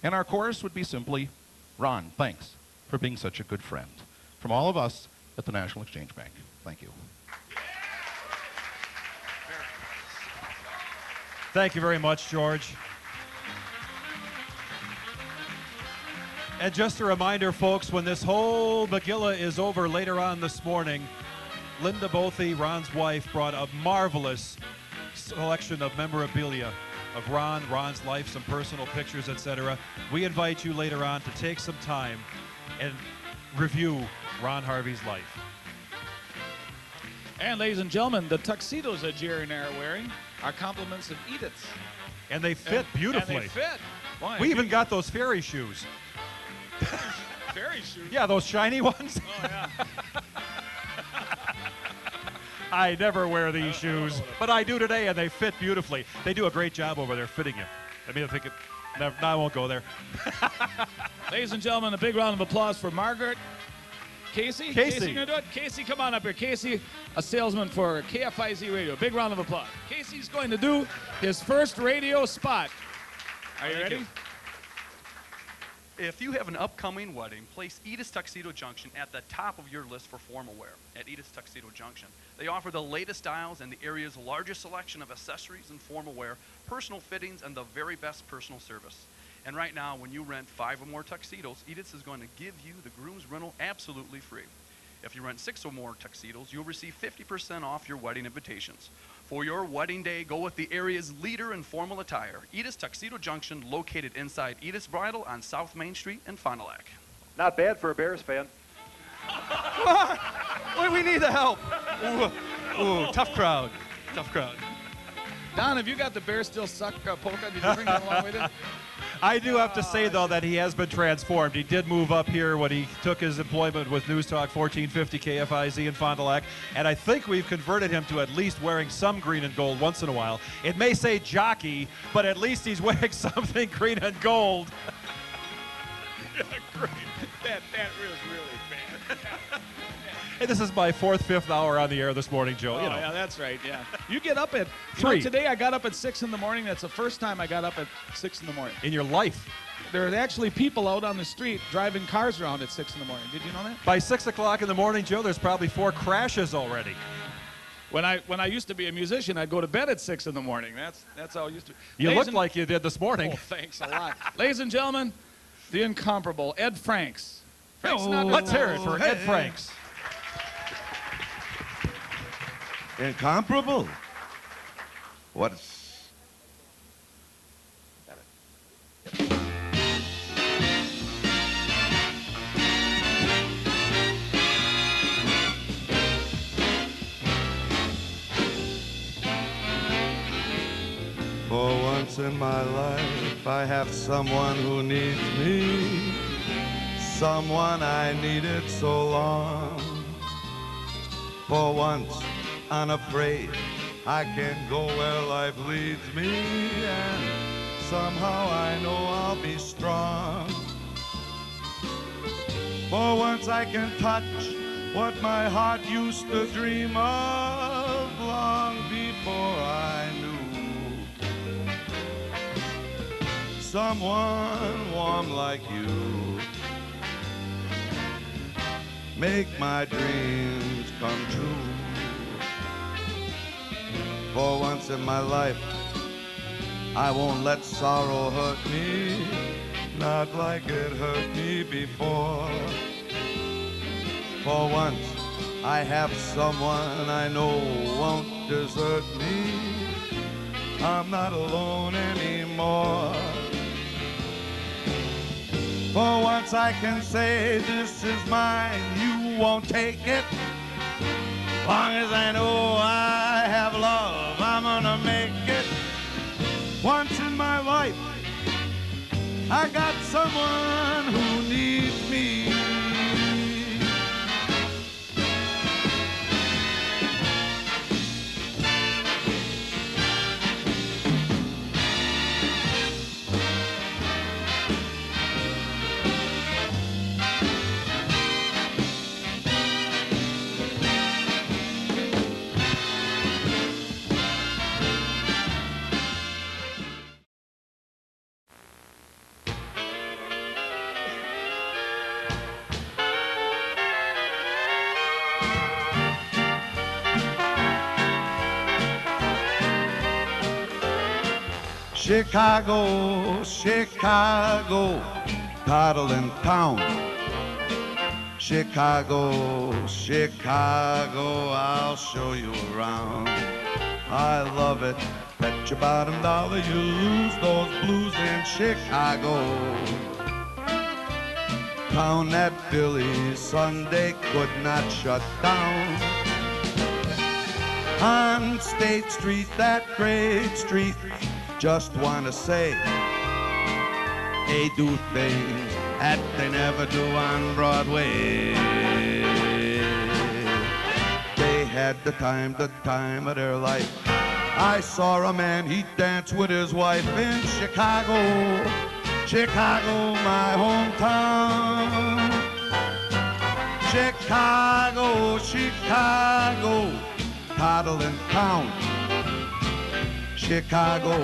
And our chorus would be simply, Ron, thanks for being such a good friend. From all of us at the National Exchange Bank. Thank you. Thank you very much, George. And just a reminder, folks, when this whole Megillah is over later on this morning, Linda Bothy, Ron's wife, brought a marvelous selection of memorabilia of Ron, Ron's life, some personal pictures, etc. We invite you later on to take some time and review Ron Harvey's life. And ladies and gentlemen, the tuxedos that Jerry and I are wearing are compliments of Edith's. And they fit And- beautifully. And they fit. Boy, We even got those fairy shoes. Fairy shoes. <laughs> Yeah, those shiny ones. Oh, yeah. <laughs> I never wear these shoes, but I do today, and they fit beautifully. They do a great job over there fitting you. I mean, I think it. Never, no, I won't go there. <laughs> Ladies and gentlemen, a big round of applause for Margaret. Casey? Casey. you gonna do it? Casey, come on up here. Casey, a salesman for KFIZ Radio. Big round of applause. Casey's going to do his first radio spot. Are you Thank ready? you. If you have an upcoming wedding, place Edith's Tuxedo Junction at the top of your list for formal wear at Edith's Tuxedo Junction. They offer the latest styles and the area's largest selection of accessories and formal wear, personal fittings, and the very best personal service. And right now, when you rent five or more tuxedos, Edith's is going to give you the groom's rental absolutely free. If you rent six or more tuxedos, you'll receive 50% off your wedding invitations. For your wedding day, go with the area's leader in formal attire. Edith's Tuxedo Junction, located inside Edith's Bridal on South Main Street in Fond du Lac. Not bad for a Bears fan. <laughs> Wait, we need the help. Ooh, ooh, tough crowd. Tough crowd. Don, have you got the Bear Still Suck uh, polka? Did you bring that along with you? <laughs> I do have to say, though, that he has been transformed. He did move up here when he took his employment with News Talk 1450 KFIZ in Fond du Lac, and I think we've converted him to at least wearing some green and gold once in a while. It may say jockey, but at least he's <laughs> wearing something green and gold. <laughs> yeah, great. That, that was really bad. Hey, this is my fourth, fifth hour on the air this morning, Joe. Oh, you know. yeah, that's right. Yeah, you get up at you know, Three. today, I got up at six in the morning. That's the first time I got up at six in the morning. In your life. There are actually people out on the street driving cars around at six in the morning. Did you know that? By six o'clock in the morning, Joe, there's probably four crashes already. When I when I used to be a musician, I'd go to bed at six in the morning. That's that's how I used to. You Ladies look and- like you did this morning. Oh, thanks a lot, ladies and gentlemen. The incomparable Ed Franks. Frank's not Let's hear it for Ed Franks. Incomparable. What's. For once in my life, I have someone who needs me. Someone I needed so long. For once, unafraid, I can go where life leads me, and somehow I know I'll be strong. For once, I can touch what my heart used to dream of long before I knew. Someone warm like you make my dreams come true. For once in my life, I won't let sorrow hurt me, not like it hurt me before. For once, I have someone I know won't desert me. I'm not alone anymore. For once I can say this is mine, you won't take it. Long as I know someone Chicago, Chicago, toddling town. Chicago, Chicago, I'll show you around. I love it. Bet your bottom dollar you lose those blues in Chicago. Town that Billy Sunday could not shut down. On State Street, that great street, just wanna say, they do things that they never do on Broadway. They had the time, the time of their life. I saw a man, he danced with his wife in Chicago, Chicago, my hometown. Chicago, Chicago, toddling town. Chicago,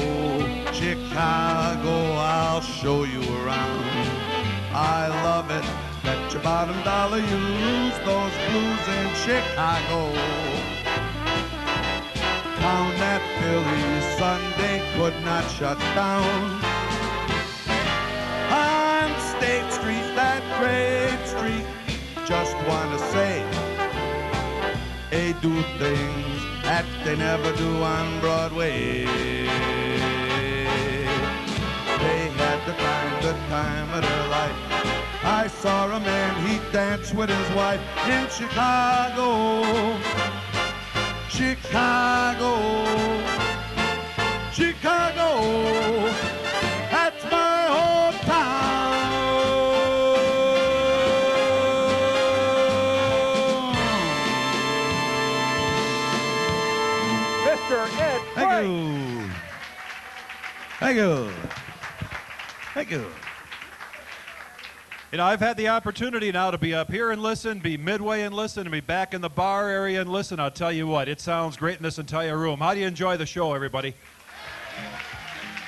Chicago, I'll show you around. I love it. Bet your bottom dollar you lose those blues in Chicago. Town that Billy Sunday could not shut down. On State Street, that great street, just wanna say, they do things that they never do on Broadway. They had the time, the time of their life. I saw a man, he danced with his wife in Chicago. Chicago. Chicago. Thank you. Thank you. You know, I've had the opportunity now to be up here and listen, be midway and listen, and be back in the bar area and listen. I'll tell you what, it sounds great in this entire room. How do you enjoy the show, everybody?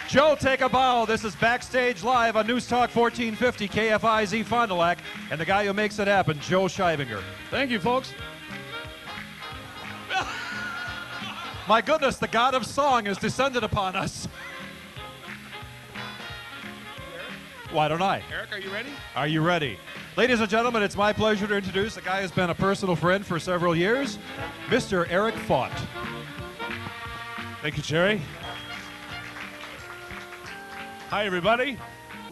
Joe, take a bow. This is Backstage Live on News Talk 1450 KFIZ Fond du Lac, and the guy who makes it happen, Joe Scheibinger. Thank you, folks. <laughs> My goodness, the God of Song has descended upon us. <laughs> Why don't I? Eric, are you ready? Are you ready? Ladies and gentlemen, it's my pleasure to introduce a guy who's been a personal friend for several years, Mr. Eric Font. Thank you, Jerry. Hi, everybody.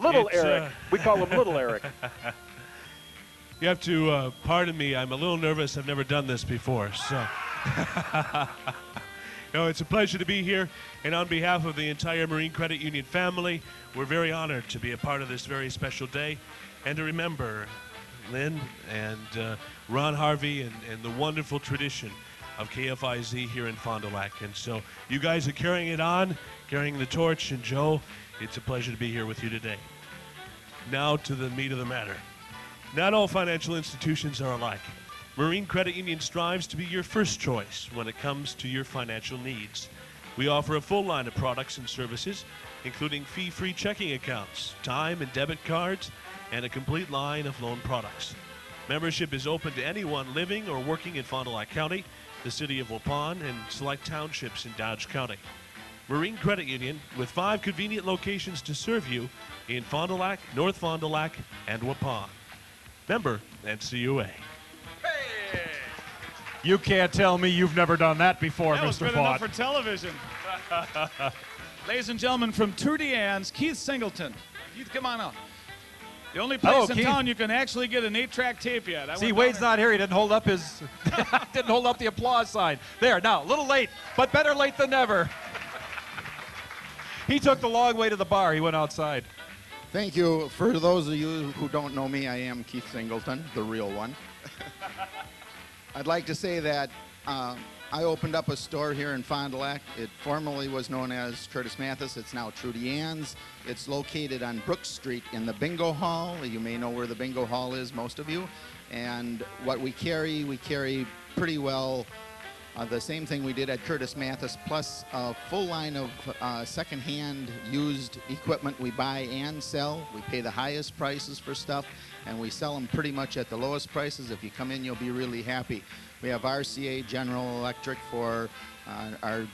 Little It's, Eric. uh, We call him Little Eric. <laughs> You have to uh, pardon me. I'm a little nervous. I've never done this before. So, <laughs> no, it's a pleasure to be here. And on behalf of the entire Marine Credit Union family, we're very honored to be a part of this very special day and to remember Lynn and uh, Ron Harvey and, and the wonderful tradition of KFIZ here in Fond du Lac. And so you guys are carrying it on, carrying the torch. And Joe, it's a pleasure to be here with you today. Now to the meat of the matter. Not all financial institutions are alike. Marine Credit Union strives to be your first choice when it comes to your financial needs. We offer a full line of products and services, including fee free checking accounts, time and debit cards, and a complete line of loan products. Membership is open to anyone living or working in Fond du Lac County, the city of Waupun, and select townships in Dodge County. Marine Credit Union, with five convenient locations to serve you in Fond du Lac, North Fond du Lac, and Waupun. Member NCUA. You can't tell me you've never done that before, That was Mr. good enough for television. <laughs> Ladies and gentlemen, from Trudy Ann's, Keith Singleton. Keith, come on out. The only place Hello, in Keith. town you can actually get an eight-track tape yet. I See, Wade's there- not here. He didn't hold up his, <laughs> didn't hold up the applause sign. There, now, a little late, but better late than never. He took the long way to the bar. He went outside. Thank you. For those of you who don't know me, I am Keith Singleton, the real one. <laughs> I'd like to say that um, I opened up a store here in Fond du Lac. It formerly was known as Curtis Mathes. It's now Trudy Ann's. It's located on Brook Street in the Bingo Hall. You may know where the Bingo Hall is, most of you. And what we carry, we carry pretty well uh, the same thing we did at Curtis Mathes, plus a full line of uh, secondhand used equipment we buy and sell. We pay the highest prices for stuff, and we sell them pretty much at the lowest prices. If you come in, you'll be really happy. We have RCA General Electric for uh, our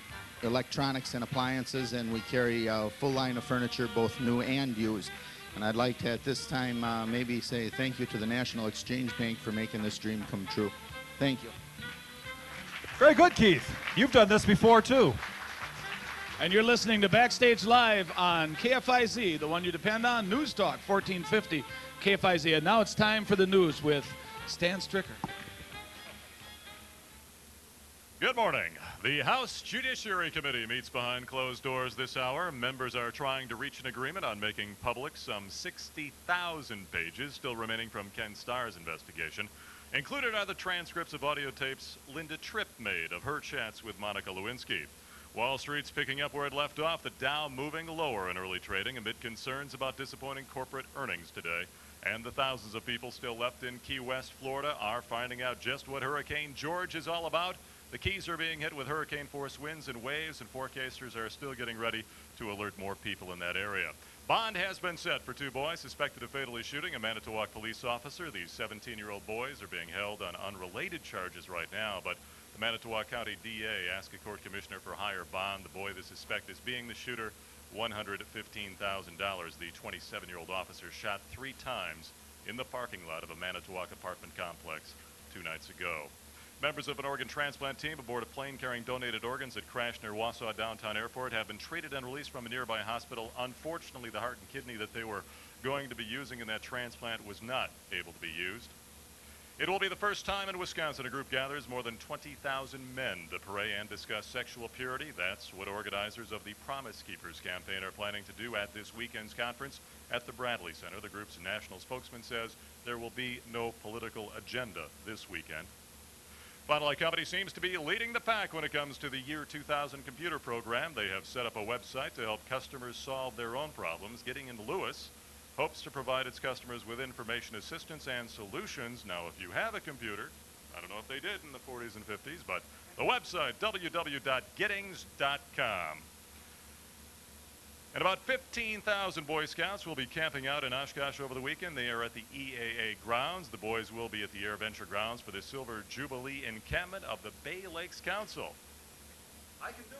electronics and appliances, and we carry a full line of furniture, both new and used. And I'd like to, at this time, uh, maybe say thank you to the National Exchange Bank for making this dream come true. Thank you. Very good, Keith. You've done this before, too. And you're listening to Backstage Live on KFIZ, the one you depend on, News Talk 1450 KFIZ. Now it's time for the news with Stan Stricker. Good morning. The House Judiciary Committee meets behind closed doors this hour. Members are trying to reach an agreement on making public some 60,000 pages still remaining from Ken Starr's investigation. Included are the transcripts of audio tapes Linda Tripp made of her chats with Monica Lewinsky. Wall Street's picking up where it left off, the Dow moving lower in early trading amid concerns about disappointing corporate earnings today. And the thousands of people still left in Key West, Florida, are finding out just what Hurricane George is all about. The Keys are being hit with hurricane force winds and waves, and forecasters are still getting ready to alert more people in that area. Bond has been set for two boys suspected of fatally shooting a Manitowoc police officer. These 17 year old boys are being held on unrelated charges right now, but the Manitowoc County DA asked a court commissioner for higher bond. The boy they suspect is being the shooter, $115,000. The 27 year old officer shot three times in the parking lot of a Manitowoc apartment complex two nights ago. Members of an organ transplant team aboard a plane carrying donated organs that crashed near Wausau Downtown Airport have been treated and released from a nearby hospital. Unfortunately, the heart and kidney that they were going to be using in that transplant was not able to be used. It will be the first time in Wisconsin a group gathers more than 20,000 men to pray and discuss sexual purity. That's what organizers of the Promise Keepers campaign are planning to do at this weekend's conference at the Bradley Center. The group's national spokesman says there will be no political agenda this weekend. Lac Company seems to be leading the pack when it comes to the year 2000 computer program. They have set up a website to help customers solve their own problems. Getting into Lewis hopes to provide its customers with information assistance and solutions. Now, if you have a computer, I don't know if they did in the 40s and 50s, but the website, www.gettings.com. And about 15,000 Boy Scouts will be camping out in Oshkosh over the weekend. They are at the EAA grounds. The boys will be at the Air Venture grounds for the Silver Jubilee encampment of the Bay Lakes Council. I can do.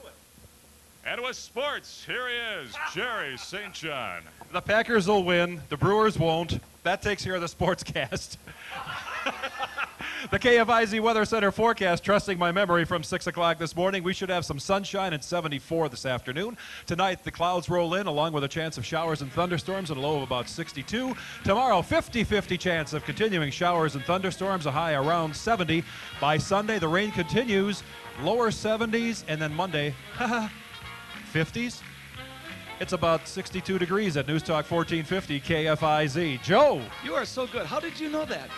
And with sports, here he is, Jerry St. John. The Packers will win. The Brewers won't. That takes care of the sportscast. the KFIZ Weather Center forecast, trusting my memory from 6 o'clock this morning, we should have some sunshine at 74 this afternoon. Tonight, the clouds roll in, along with a chance of showers and thunderstorms, and a low of about 62. Tomorrow, 50 50 chance of continuing showers and thunderstorms, a high around 70. By Sunday, the rain continues, lower 70s, and then Monday, <laughs> 50s. It's about 62 degrees at News Talk 1450 KFIZ. Joe, You are so good. How did you know that?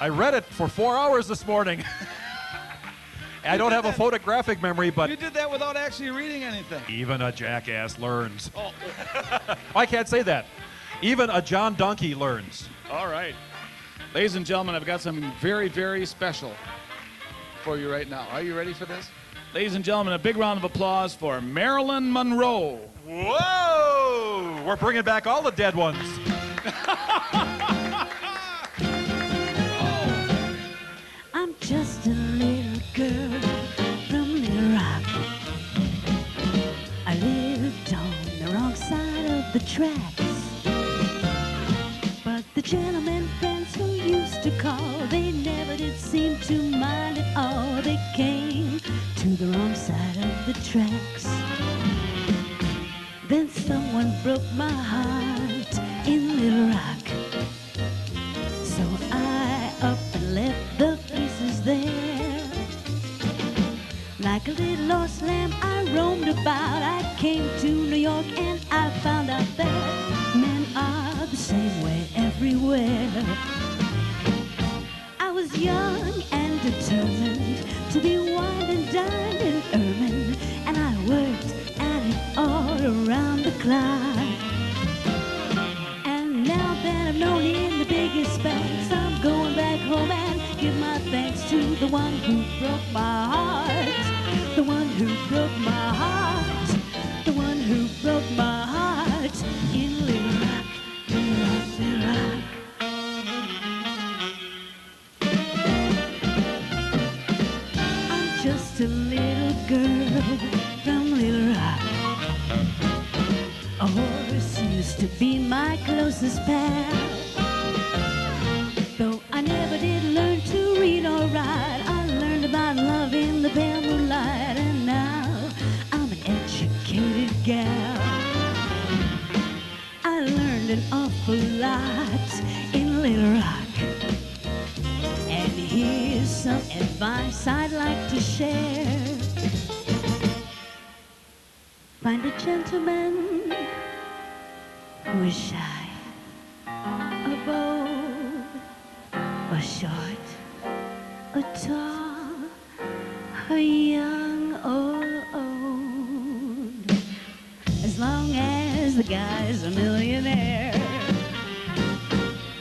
I read it for four hours this morning. <laughs> I don't have a photographic memory, but you did that without actually reading anything. even a jackass learns. Oh, <laughs> I can't say that. Even a John Donkey learns. all right. Ladies and gentlemen, I've got something very, very special for you right now. Are you ready for this? Ladies and gentlemen, a big round of applause for Marilyn Monroe. Whoa! We're bringing back all the dead ones. <laughs> I'm just a little girl from Little Rock. I lived on the wrong side of the tracks. But the gentlemen friends who used to call, they never did seem to mind at all. They came to the wrong side of the tracks. Then someone broke my heart in Little Rock. So I up and left the pieces there. Like a little lost lamb, I roamed about. I came to New York and I found out that men are the same way everywhere. I was young and determined to be wined dined in ermine, and I worked at it all around the clock. And now that I've known in the biggest banks, I'm going back home and give my thanks to the one who broke my heart. The one who broke my heart. The one who broke my heart in Little Rock, Little Rock, Little Rock. From Little Rock, A horse used to be my closest pal. Though I never did learn to read or write, I learned about love in the pale moonlight, and now I'm an educated gal. I learned an awful lot in Little Rock. And here's some advice I'd like to share. Find a gentleman who is shy, a bold, a short, a tall, a young or old. As long as the guy's a millionaire.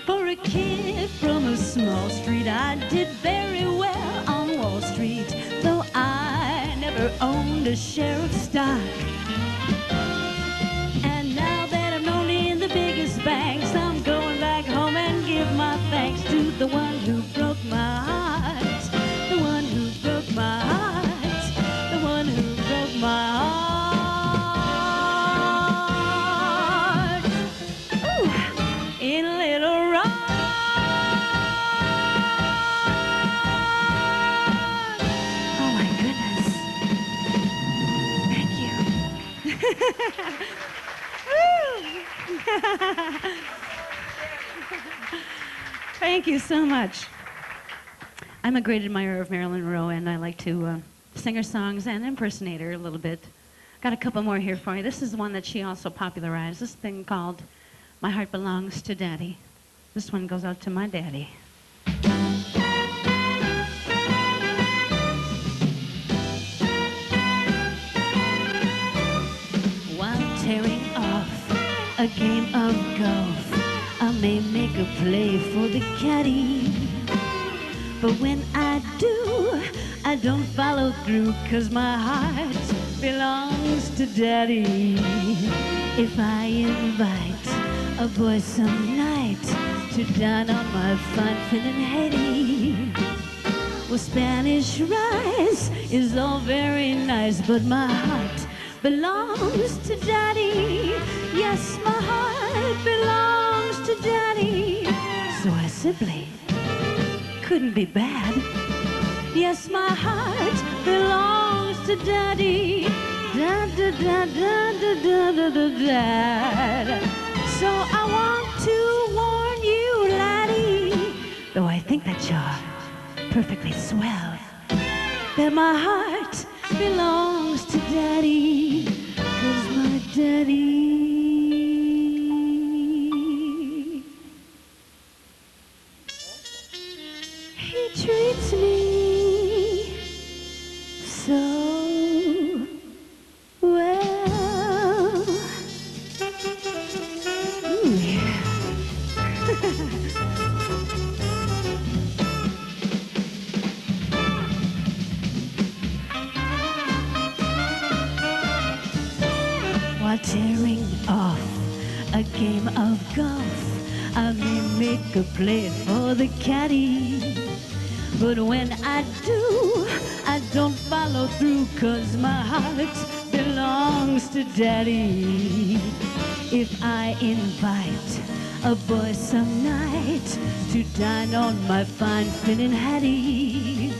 For a kid from a small street, I did very well on Wall Street, though I never owned a share of stock. Thank you so much. I'm a great admirer of Marilyn Monroe, and I like to uh, sing her songs and impersonate her a little bit. Got a couple more here for you. This is one that she also popularized. This thing called "My Heart Belongs to Daddy." This one goes out to my daddy. While tearing off a game of I may make a play for the caddy. But when I do, I don't follow through, cause my heart belongs to daddy. If I invite a boy some night to dine on my fine fin and Haiti, well, Spanish rice is all very nice, but my heart belongs to daddy. Yes, my heart belongs to daddy. So I simply couldn't be bad. Yes, my heart belongs to daddy. Da da da da da da da da da. So I want to warn you, laddie, though I think that you're perfectly swell, that my heart belongs to daddy, cause my daddy. Treats me so well. Hmm, yeah. <laughs> While tearing off a game of golf, I may make a play for the caddy. But when I do, I don't follow through, cause my heart belongs to daddy. If I invite a boy some night to dine on my fine finnan haddie,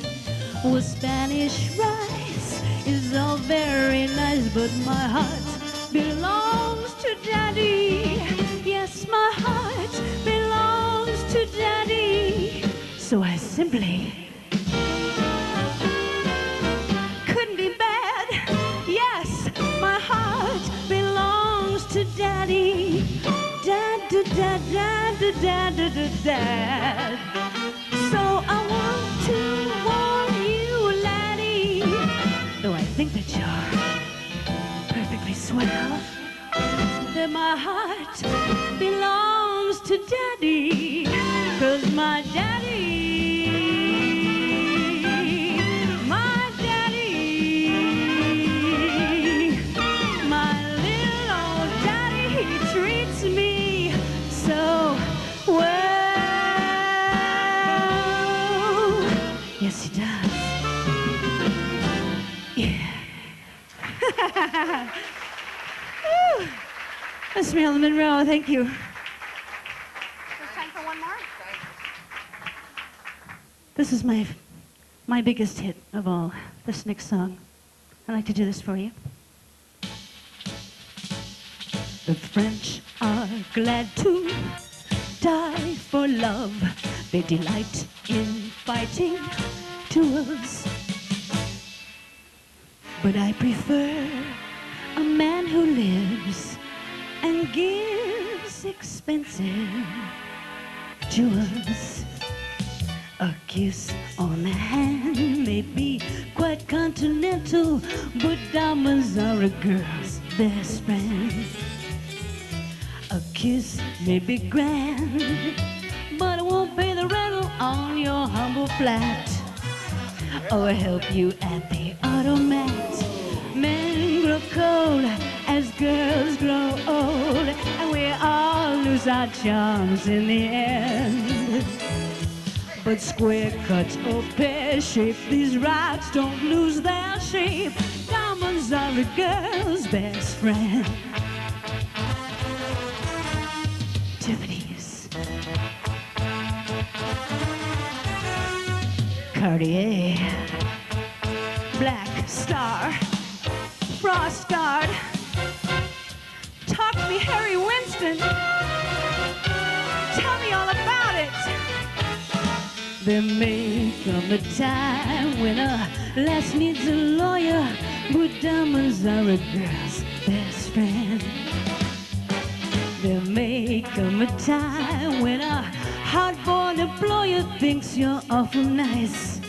well, Spanish rice is all very nice, but my heart belongs to daddy. Yes, my heart belongs to daddy so I simply couldn't be bad. Yes, my heart belongs to Daddy. Dad, da, dad, dad, da, dad, da, dad, dad. So I want to warn you, laddie, though I think that you're perfectly swell, that my heart belongs to daddy, cause my daddy, my daddy, my little old daddy, he treats me so well. Yes, he does. Yeah. <laughs> Whew. Miss Marilyn Monroe, thank you. There's time for one more. This is my my biggest hit of all. This next song. I'd like to do this for you. The French are glad to die for love. They delight in fighting duels. But I prefer a man who lives and gives expensive jewels. A kiss on the hand may be quite continental, but diamonds are a girl's best friend. A kiss may be grand, but it won't pay the rental on your humble flat oh, or help you at the automat. Men grow cold as girls grow old, and we all lose our charms in the end. But square cuts or pear shape, these rocks don't lose their shape. Diamonds are a girl's best friend. Tiffany's. Cartier. Black Starr. Frost Gorham. Talk me, Harry Winston. There may come a time when a lass needs a lawyer, but diamonds are a girl's best friend. There may come a time when a hard-boiled employer thinks you're awful nice.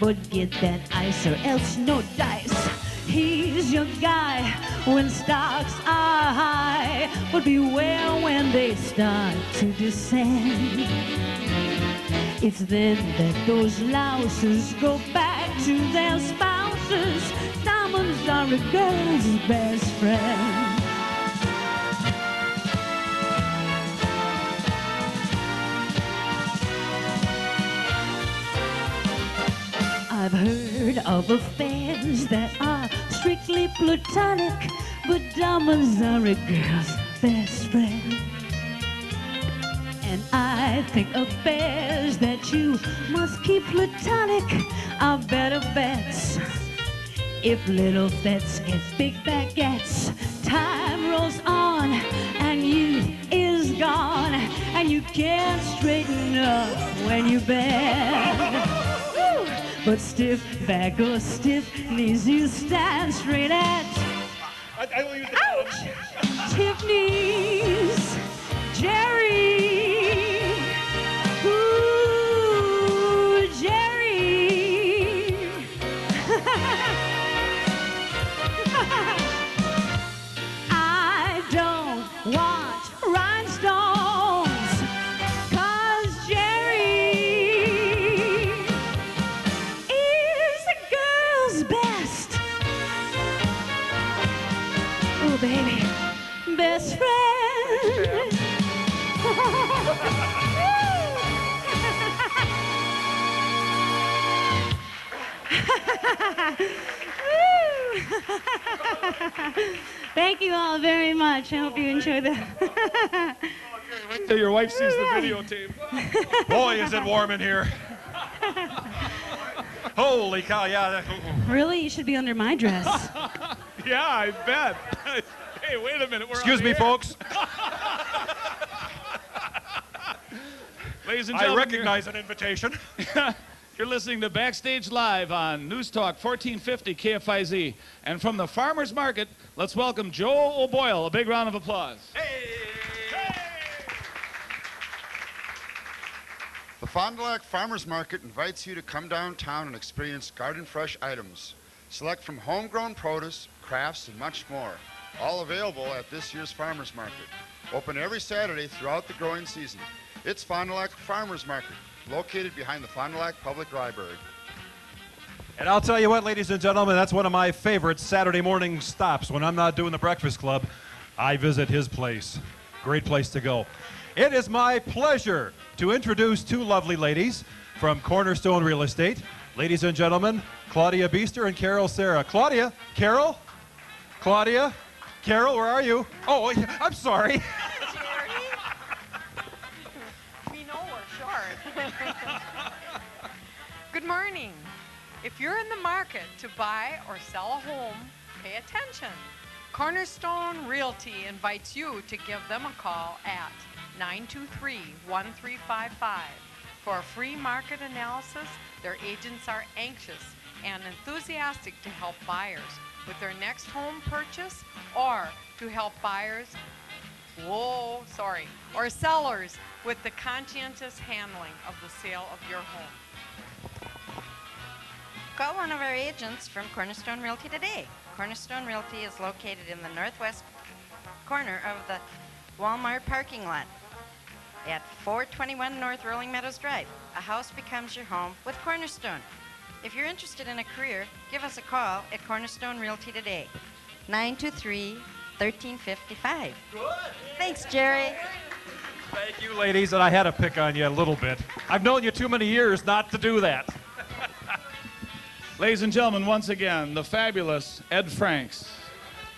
But get that ice or else no dice. He's your guy when stocks are high, but beware when they start to descend. It's then that those louses go back to their spouses. Diamonds are a girl's best friend. I've heard of affairs that are strictly platonic, but diamonds are a girl's best friend. And I think affairs that you must keep platonic are better bets. If little bets get big baguettes, time rolls on and youth is gone, and you can't straighten up when you bend. But stiff back or stiff knees, you stand straight at. I, I will use the Ouch! Tiffany's, Jerry. <laughs> Thank you all very much. I hope you enjoy the. Wait <laughs> till your wife sees the videotape. <laughs> Boy, is it warm in here. Holy cow, yeah. really? You should be under my dress. yeah, I bet. hey, wait a minute. We're Excuse me, air. folks. Ladies and gentlemen. I gentlemen, recognize an invitation. You're listening to Backstage Live on News Talk 1450 KFIZ. And from the Farmers Market, let's welcome Joe O'Boyle. A big round of applause. The Fond du Lac Farmers Market invites you to come downtown and experience garden fresh items. Select from homegrown produce, crafts, and much more. All available at this year's Farmers Market. Open every Saturday throughout the growing season. It's Fond du Lac Farmers Market, located behind the Fond du Lac Public Library. And I'll tell you what, ladies and gentlemen, that's one of my favorite Saturday morning stops. When I'm not doing the Breakfast Club, I visit his place. Great place to go. It is my pleasure to introduce two lovely ladies from Cornerstone Real Estate. Ladies and gentlemen, Claudia Beester and Carol Sarah. Claudia, Carol, Claudia, Carol, where are you? Oh, I'm sorry. <laughs> Good morning. If you're in the market to buy or sell a home, pay attention. Cornerstone Realty invites you to give them a call at 923 1355 for a free market analysis. Their agents are anxious and enthusiastic to help buyers with their next home purchase or to help buyers whoa, sorry, or sellers with the conscientious handling of the sale of your home. Call one of our agents from Cornerstone Realty today. Cornerstone Realty is located in the northwest corner of the Walmart parking lot at 421 North Rolling Meadows Drive. A house becomes your home with Cornerstone. If you're interested in a career, give us a call at Cornerstone Realty today. 923 1355. Thanks, Jerry. Thank you, ladies, and I had to pick on you a little bit. I've known you too many years not to do that. Ladies and gentlemen, once again, the fabulous Ed Franks.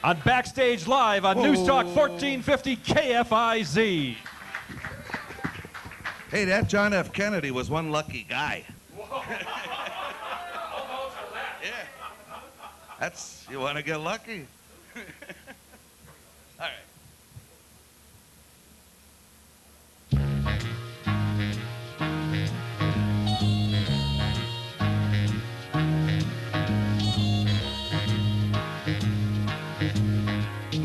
On Backstage Live on News Talk 1450 KFIZ. Hey, that John F. Kennedy was one lucky guy. <laughs> yeah. That's, you want to get lucky. <laughs> All right.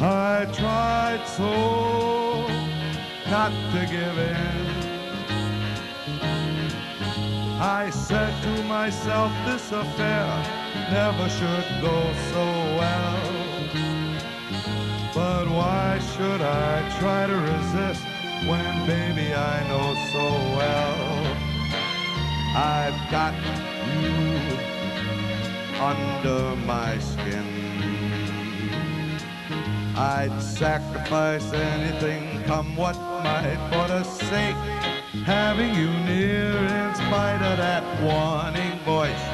I tried so not to give in. I said to myself, this affair never should go so well. But why should I try to resist when, baby, I know so well I've got you under my skin. I'd sacrifice anything, come what might, for the sake having you near. In spite of that warning voice,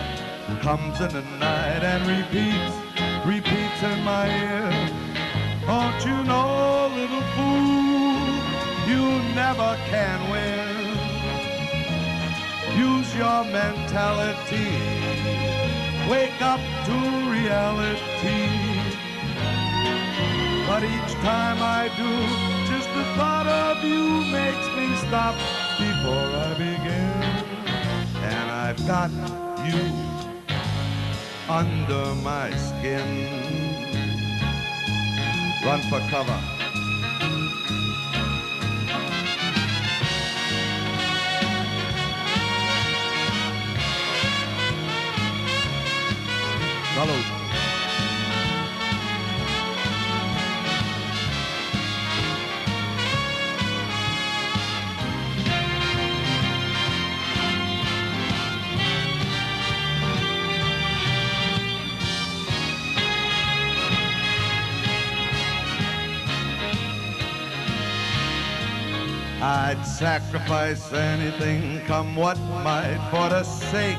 comes in the night and repeats, repeats in my ear. Don't you know, little fool, you never can win. Use your mentality, wake up to reality. But each time I do, just the thought of you makes me stop before I begin. And I've got you under my skin. Run for cover. Salute. Sacrifice anything, come what might, for the sake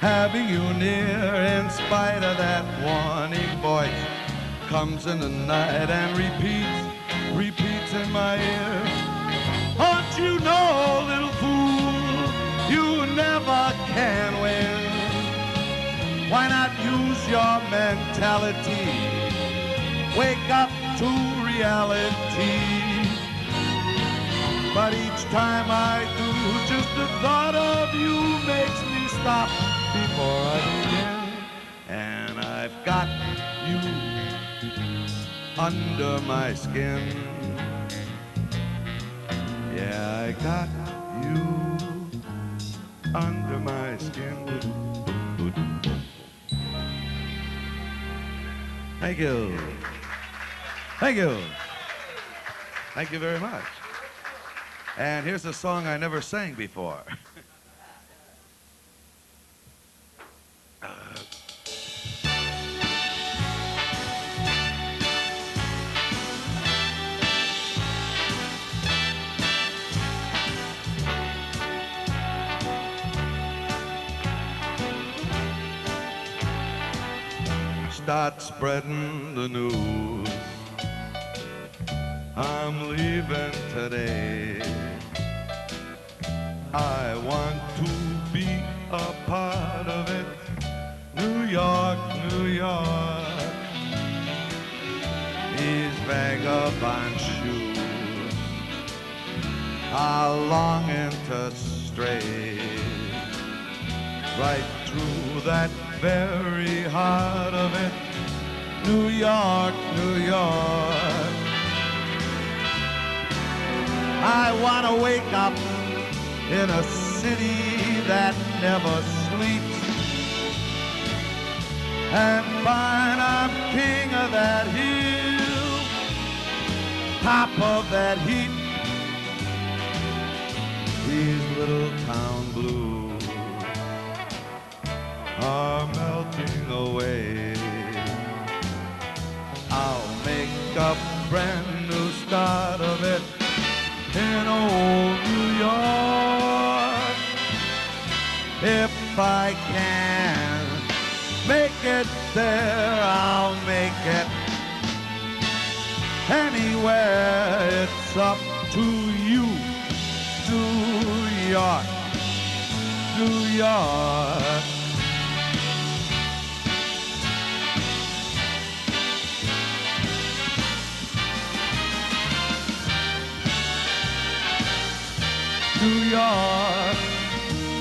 having you near. In spite of that warning voice, comes in the night and repeats, repeats in my ear. Don't you know, little fool, you never can win. Why not use your mentality? Wake up to reality. Time I do, just the thought of you makes me stop before I begin. And I've got you under my skin. Yeah, I got you under my skin. Thank you. Thank you. Thank you very much. And here's a song I never sang before. Start spreading the news. I'm leaving today. I want to be a part of it. New York, New York. These vagabond shoes are longing to stray right through that very heart of it. New York, New York. I want to wake up in a city that never sleeps and find I'm king of that hill, top of that heap. These little town blues are melting away. I'll make a brand new start of it in old York. If I can make it there, I'll make it anywhere. It's up to you, New York, New York. New York,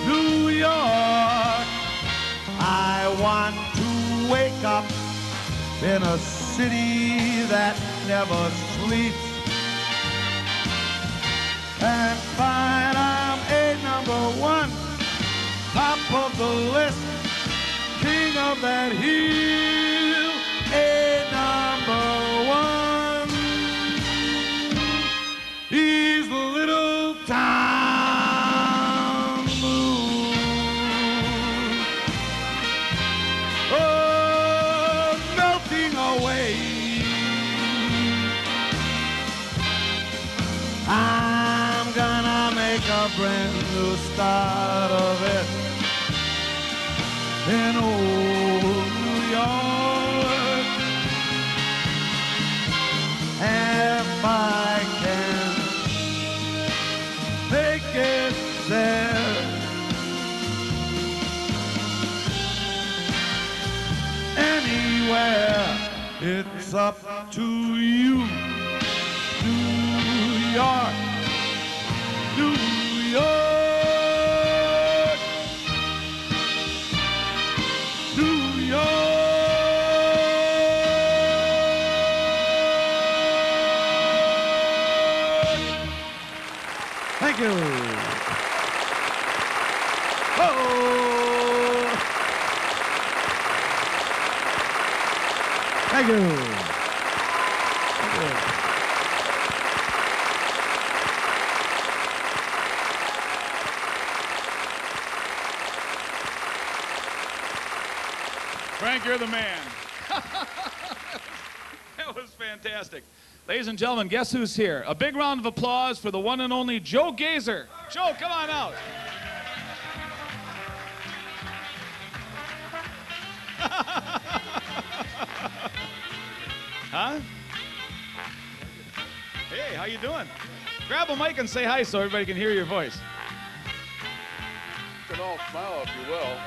New York. I want to wake up in a city that never sleeps and find I'm a number one, top of the list, king of that hill, new fantastic. Ladies and gentlemen, guess who's here? A big round of applause for the one and only Joe Gazer. Joe, come on out. <laughs> huh? Hey, how you doing? Grab a mic and say hi so everybody can hear your voice. You can all smile if you will.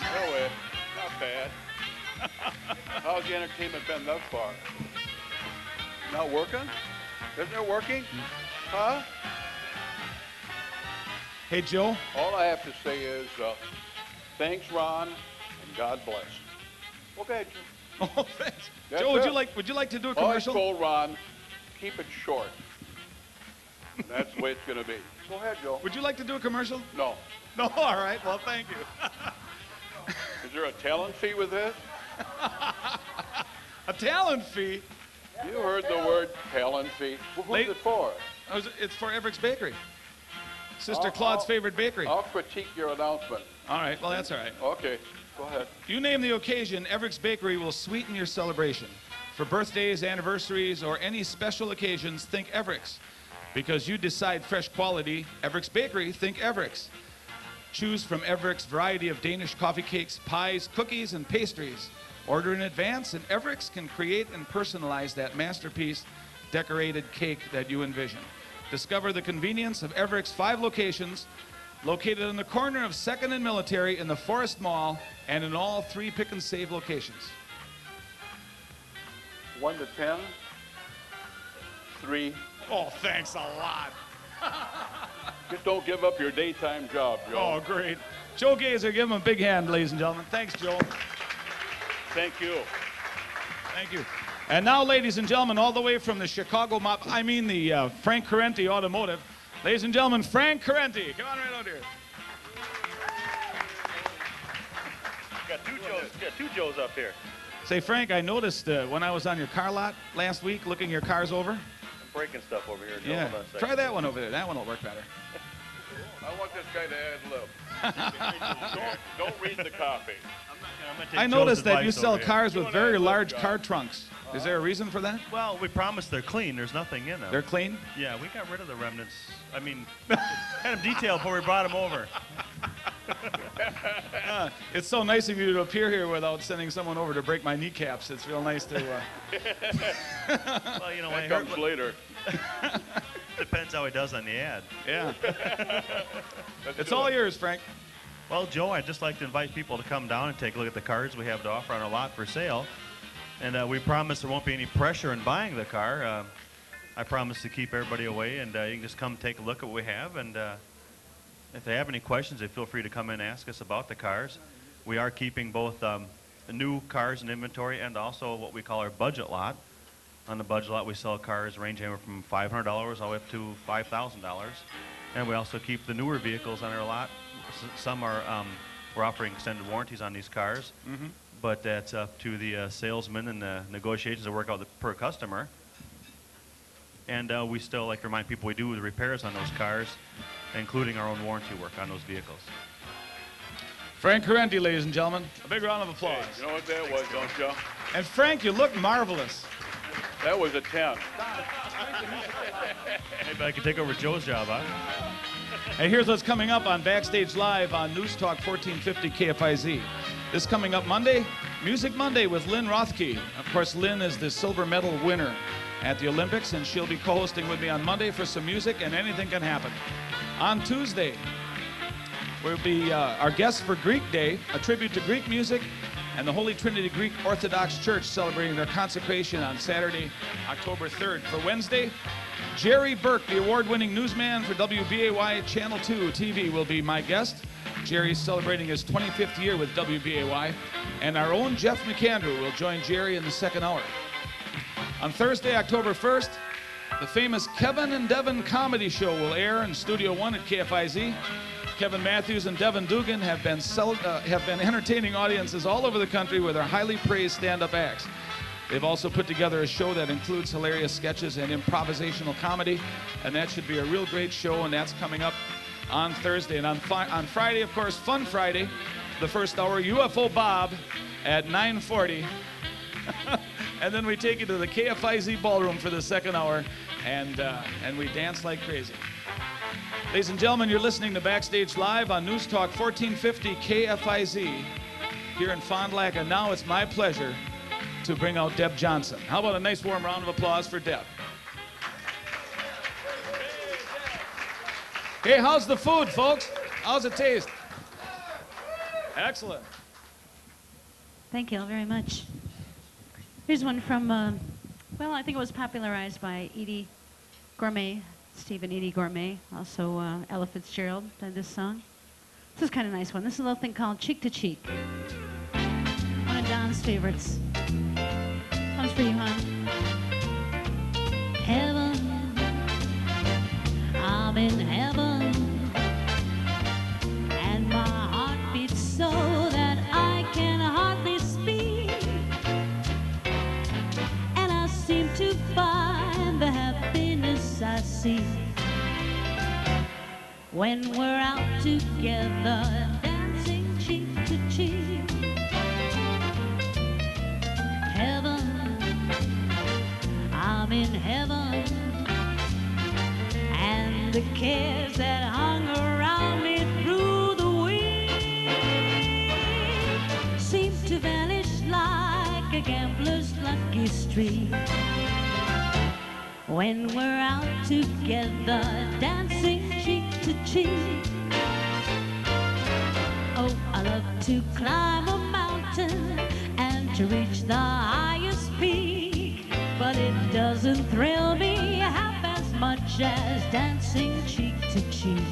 No way. Not bad. <laughs> How's the entertainment been thus far? Not working? Isn't it working? Huh? Hey, Joe. All I have to say is uh, thanks, Ron, and God bless. Okay, Joe. Oh, thanks. That's Joe, would you like would you like to do a All commercial? told Ron, keep it short. And that's the way it's going to be. Go ahead, Joe. Would you like to do a commercial? No. No, all right. Well, thank you. Is there a talent fee with this? <laughs> a talent fee? You heard the word Palin feet. Who's Late- it for? It's for Everett's Bakery. Sister I'll- Claude's I'll- favorite bakery. I'll critique your announcement. All right, well, that's all right. Okay, go ahead. You name the occasion, Everett's Bakery will sweeten your celebration. For birthdays, anniversaries, or any special occasions, think Everett's. Because you decide fresh quality, Everett's Bakery, think Everett's. Choose from Everett's variety of Danish coffee cakes, pies, cookies, and pastries. Order in advance, and Everett's can create and personalize that masterpiece decorated cake that you envision. Discover the convenience of Everett's five locations, located on the corner of 2nd and Military in the Forest Mall, and in all three pick and save locations. One to ten. Three. Oh, thanks a lot. <laughs> Just don't give up your daytime job, Joe. Oh, great. Joe Gazer, give him a big hand, ladies and gentlemen. Thanks, Joe. Thank you. Thank you. And now, ladies and gentlemen, all the way from the Chicago Mop, I mean the uh, Frank Carenti Automotive. Ladies and gentlemen, Frank Carenti. Come on right out here. Got two Joes, got two Joes up here. Say, Frank, I noticed uh, when I was on your car lot last week looking your cars over. I'm breaking stuff over here. Joe. Yeah. Hold on a second. Try that one over there. That one will work better. I want this guy to ad lib. <laughs> don't, don't read the copy. I noticed that you sell cars with very large car trunks. Is there a reason for that? Well, we promised they're clean. There's nothing in them. They're clean? Yeah, we got rid of the remnants. I mean, <laughs> had them detailed before we brought them over. Uh, <laughs> it's so nice of you to appear here without sending someone over to break my kneecaps. It's real nice to. Uh, well, you know, That I comes heard, later. Depends how he does on the ad. Yeah. <laughs> It's all it. yours, Frank. Well, Joe, I'd just like to invite people to come down and take a look at the cars we have to offer on our lot for sale. And uh, we promise there won't be any pressure in buying the car. Uh, I promise to keep everybody away, and uh, you can just come take a look at what we have. And uh, if they have any questions, they feel free to come in and ask us about the cars. We are keeping both um, new cars in inventory and also what we call our budget lot. On the budget lot, we sell cars ranging from $500 all the way up to $5,000. And we also keep the newer vehicles on our lot. S- Some are, um, we're offering extended warranties on these cars, Mhm. but that's up to the uh, salesman and the negotiations that work out the, per customer. And uh, we still like to remind people we do the repairs on those cars, including our own warranty work on those vehicles. Frank Carenti, ladies and gentlemen. A big round of applause. You know what that was, don't you? And Frank, you look marvelous. That was a 10. Maybe I could take over Joe's job, huh? And here's what's coming up on Backstage Live on News Talk 1450 KFIZ. This coming up Monday, Music Monday with Lynn Rothke. Of course, Lynn is the silver medal winner at the Olympics, and she'll be co hosting with me on Monday for some music, and anything can happen. On Tuesday, we'll be uh, our guest for Greek Day, a tribute to Greek music, and the Holy Trinity Greek Orthodox Church celebrating their consecration on Saturday, October 3rd. For Wednesday, Jerry Burke, the award winning newsman for WBAY Channel 2 TV, will be my guest. Jerry's celebrating his 25th year with WBAY, and our own Jeff McAndrew will join Jerry in the second hour. On Thursday, October 1st, the famous Kevin and Devin comedy show will air in Studio One at KFIZ. Kevin Matthews and Devin Dugan have been uh, have been entertaining audiences all over the country with their highly praised stand-up acts. They've also put together a show that includes hilarious sketches and improvisational comedy, and that should be a real great show. And that's coming up on Thursday and on on Friday, of course, Fun Friday, the first hour, UFO Bob at 9:40. <laughs> and then we take you to the KFIZ ballroom for the second hour, and uh, and we dance like crazy. Ladies and gentlemen, you're listening to Backstage Live on News Talk 1450 KFIZ here in Fond du Lac, and now it's my pleasure to bring out Deb Johnson. How about a nice warm round of applause for Deb? Hey, how's the food, folks? How's it taste? Excellent. Thank you all very much. Here's one from, uh, well, I think it was popularized by Eydie Gormé, Stephen Eydie Gormé, also uh, Ella Fitzgerald did this song. This is kind of a nice one. This is a little thing called Cheek to Cheek. One of Don's favorites. Comes for you, hon. Heaven, I'm in heaven, when we're out together, dancing cheek to cheek. Heaven, I'm in heaven, and the cares that hung around me through the week seem to vanish like a gambler's lucky streak. When we're out together, dancing Oh, I love to climb a mountain and to reach the highest peak. But it doesn't thrill me half as much as dancing cheek to cheek.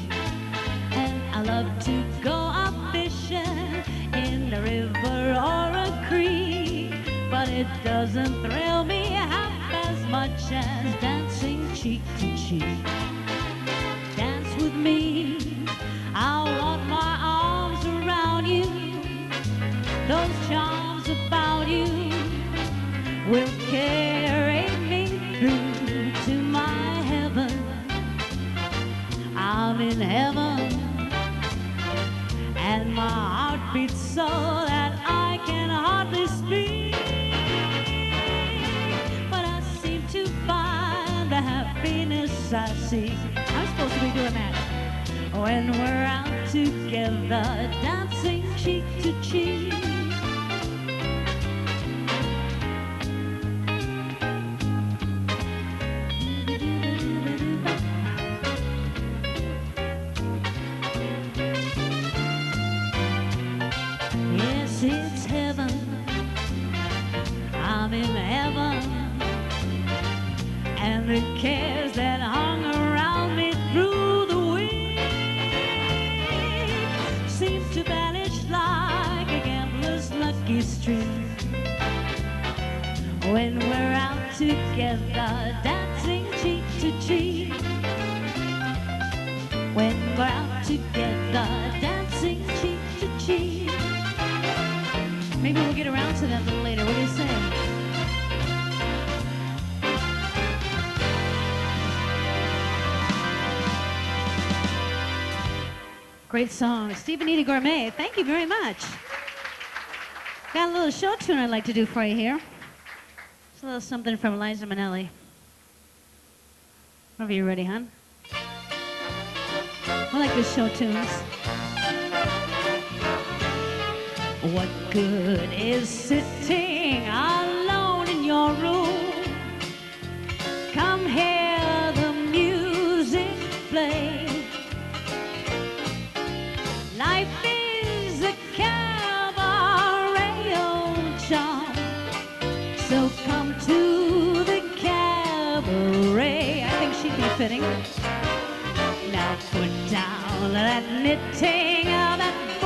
And I love to go up fishing in a river or a creek. But it doesn't thrill me half as much as dancing cheek to cheek. Me. I want my arms around you. Those charms about you will carry me through to my heaven. I'm in heaven, and my heart beats so that I can hardly speak. But I seem to find the happiness I seek. When we're out together, dancing cheek to cheek. Yes, it's heaven. I'm in heaven. And the cares together, dancing cheek to cheek. When we're out together, dancing cheek to cheek. Maybe we'll get around to that a little later. What do you say? Great song. Stephen Eydie Gormé, thank you very much. Got a little show tune I'd like to do for you here. A little something from Liza Minnelli. Whenever you're ready, hon. I like the show tunes. What good is sitting alone in your room? Fitting. Now put down that knitting, that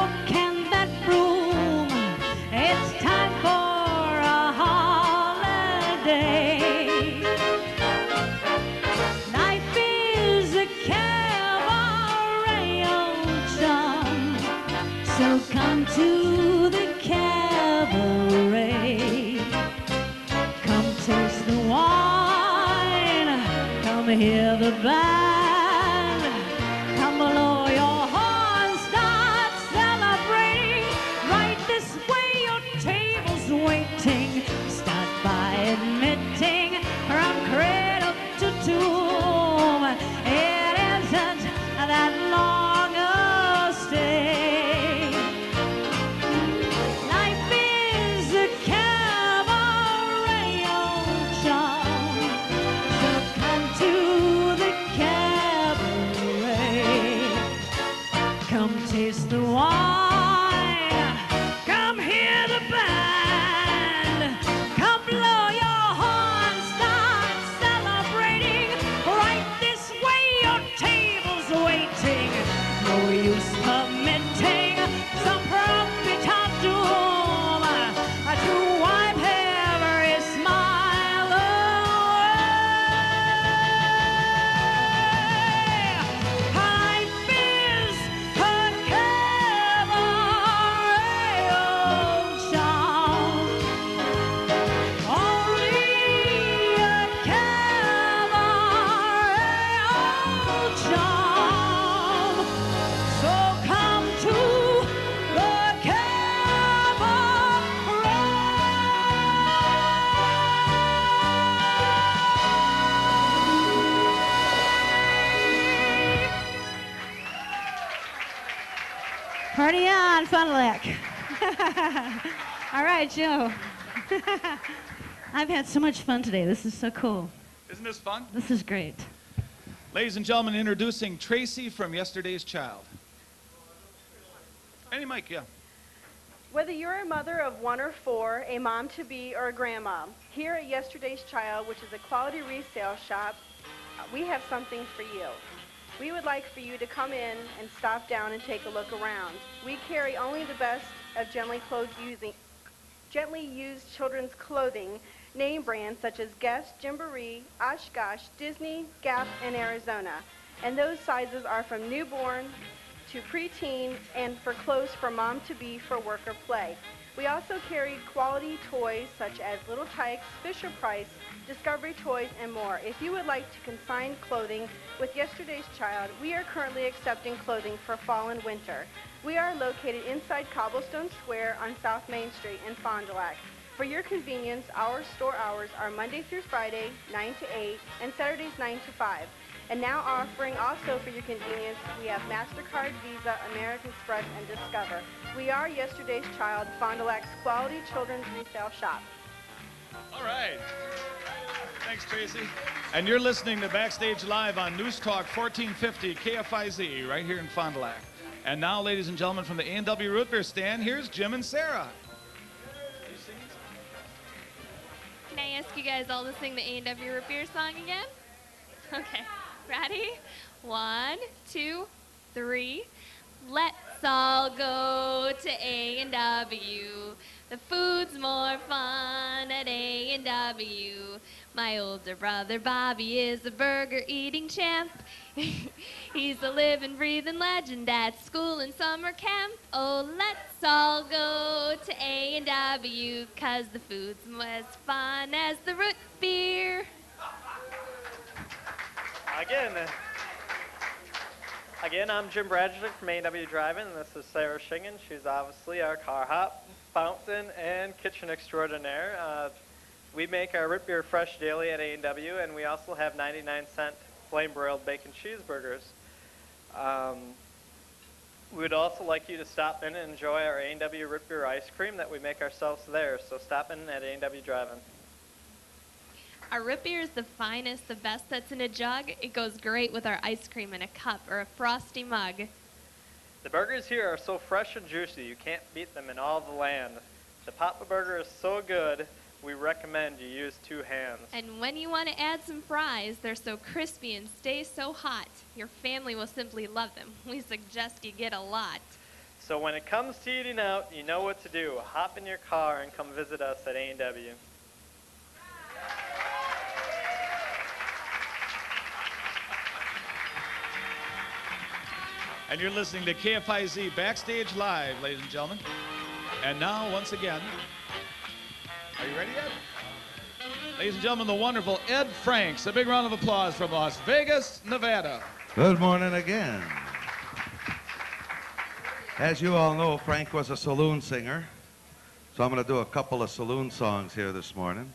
hear the band. Right, Joe. <laughs> I've had so much fun today. This is so cool. Isn't this fun? This is great. Ladies and gentlemen, introducing Tracy from Yesterday's Child. Any mic, yeah. Whether you're a mother of one or four, a mom to be, or a grandma, here at Yesterday's Child, which is a quality resale shop, we have something for you. We would like for you to come in and stop down and take a look around. We carry only the best of gently clothed using, gently used children's clothing, name brands such as Guess, Gymboree, Oshkosh, Disney, Gap, and Arizona. And those sizes are from newborn to preteen and for clothes for mom to be for work or play. We also carry quality toys such as Little Tikes, Fisher Price, Discovery Toys, and more. If you would like to consign clothing with Yesterday's Child, we are currently accepting clothing for fall and winter. We are located inside Cobblestone Square on South Main Street in Fond du Lac. For your convenience, our store hours are Monday through Friday, 9 to 8, and Saturdays, 9 to 5. And now offering also for your convenience, we have MasterCard, Visa, American Express, and Discover. We are Yesterday's Child, Fond du Lac's quality children's resale shop. All right. Thanks, Tracy. And you're listening to Backstage Live on News Talk 1450 KFIZ right here in Fond du Lac. And now, ladies and gentlemen, from the A&W Root Beer stand, here's Jim and Sarah. Can I ask you guys all to sing the A&W Root Beer song again? Okay. Ready? One, two, three. Let's all go to A&W. The food's more fun at A&W. My older brother Bobby is a burger eating champ. <laughs> He's a living, breathing legend at school and summer camp. Oh, let's all go to A&W, cause the food's as fun as the root beer. Again, uh, again, I'm Jim Bradrick from A&W Driving, and this is Sarah Shingen. She's obviously our car hop, fountain, and kitchen extraordinaire. Uh, we make our root beer fresh daily at A&W, and we also have 99 cent flame broiled bacon cheeseburgers. Um, we would also like you to stop in and enjoy our A&W root beer ice cream that we make ourselves there. So stop in at A&W Driving. Our root beer is the finest, the best that's in a jug. It goes great with our ice cream in a cup or a frosty mug. The burgers here are so fresh and juicy, you can't beat them in all the land. The Papa Burger is so good, we recommend you use two hands. And when you want to add some fries, they're so crispy and stay so hot. Your family will simply love them. <laughs> We suggest you get a lot. So when it comes to eating out, you know what to do. Hop in your car and come visit us at A&W. And you're listening to KFIZ Backstage Live, ladies and gentlemen. And now, once again, are ready yet? Ladies and gentlemen, the wonderful Ed Franks. A big round of applause from Las Vegas, Nevada. Good morning again. As you all know, Frank was a saloon singer, so I'm going to do a couple of saloon songs here this morning.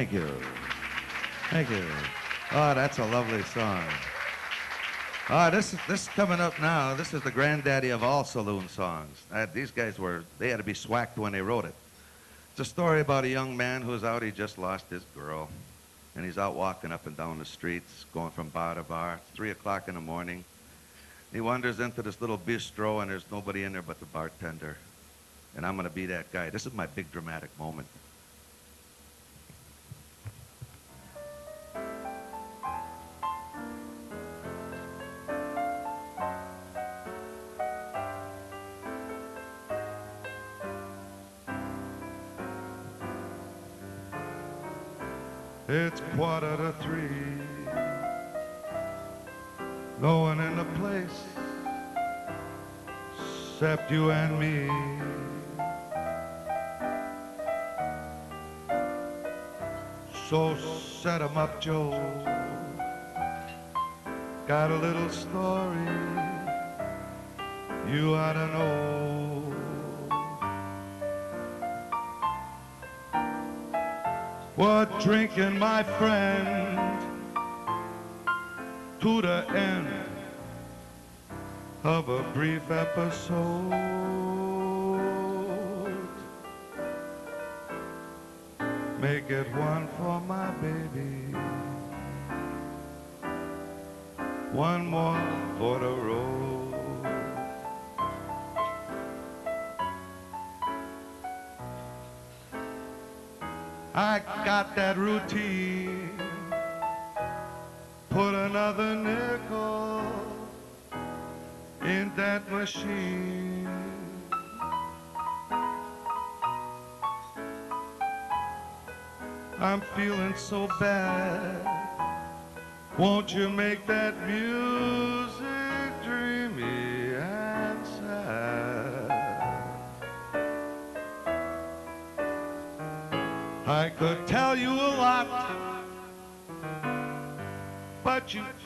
Thank you. Thank you. Oh, that's a lovely song. Ah, this is this is coming up now. This is the granddaddy of all saloon songs. Uh, these guys were they had to be swacked when they wrote it. It's a story about a young man who's out. He just lost his girl, and he's out walking up and down the streets, going from bar to bar. Three o'clock in the morning. He wanders into this little bistro, and there's nobody in there but the bartender. And I'm going to be that guy. This is my big dramatic moment. It's quarter to three. No one in the place except you and me. So set 'em up, Joe. Got a little story you ought to know. What drinking, my friend, to the end of a brief episode. Make it one for my baby, one more for the road. I got that routine. Put another nickel in that machine. I'm feeling so bad. Won't you make that music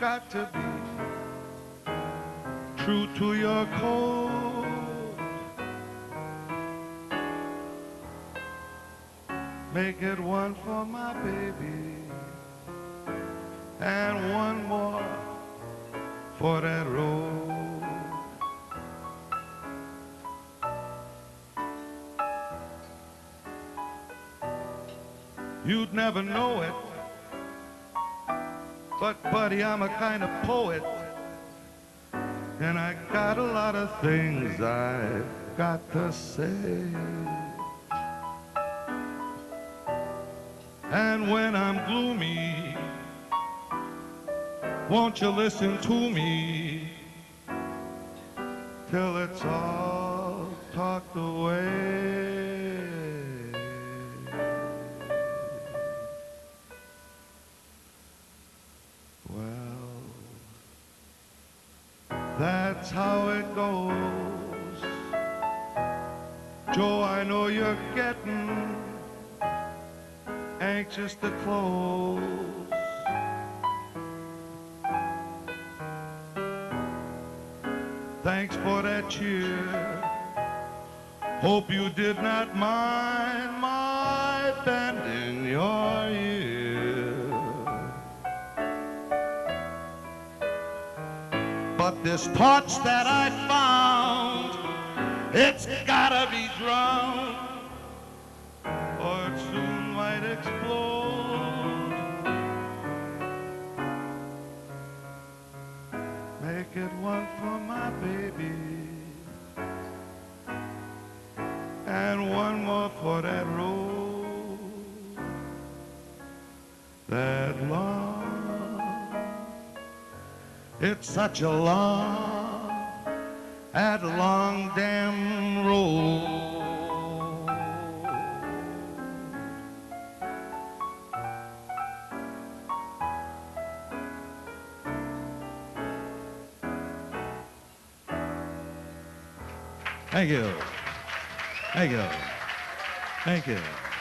got to be true to your code. Make it one for my baby and one more for that road. You'd never know it, but buddy, I'm a kind of poet, and I got a lot of things I've got to say. And when I'm gloomy, won't you listen to me till it's all talked away? Anxious to close. Thanks for that cheer. Hope you did not mind my bending your ear. But this torch that I found, it's gotta be drowned, such a long, that long damn road. Thank you. Thank you. Thank you.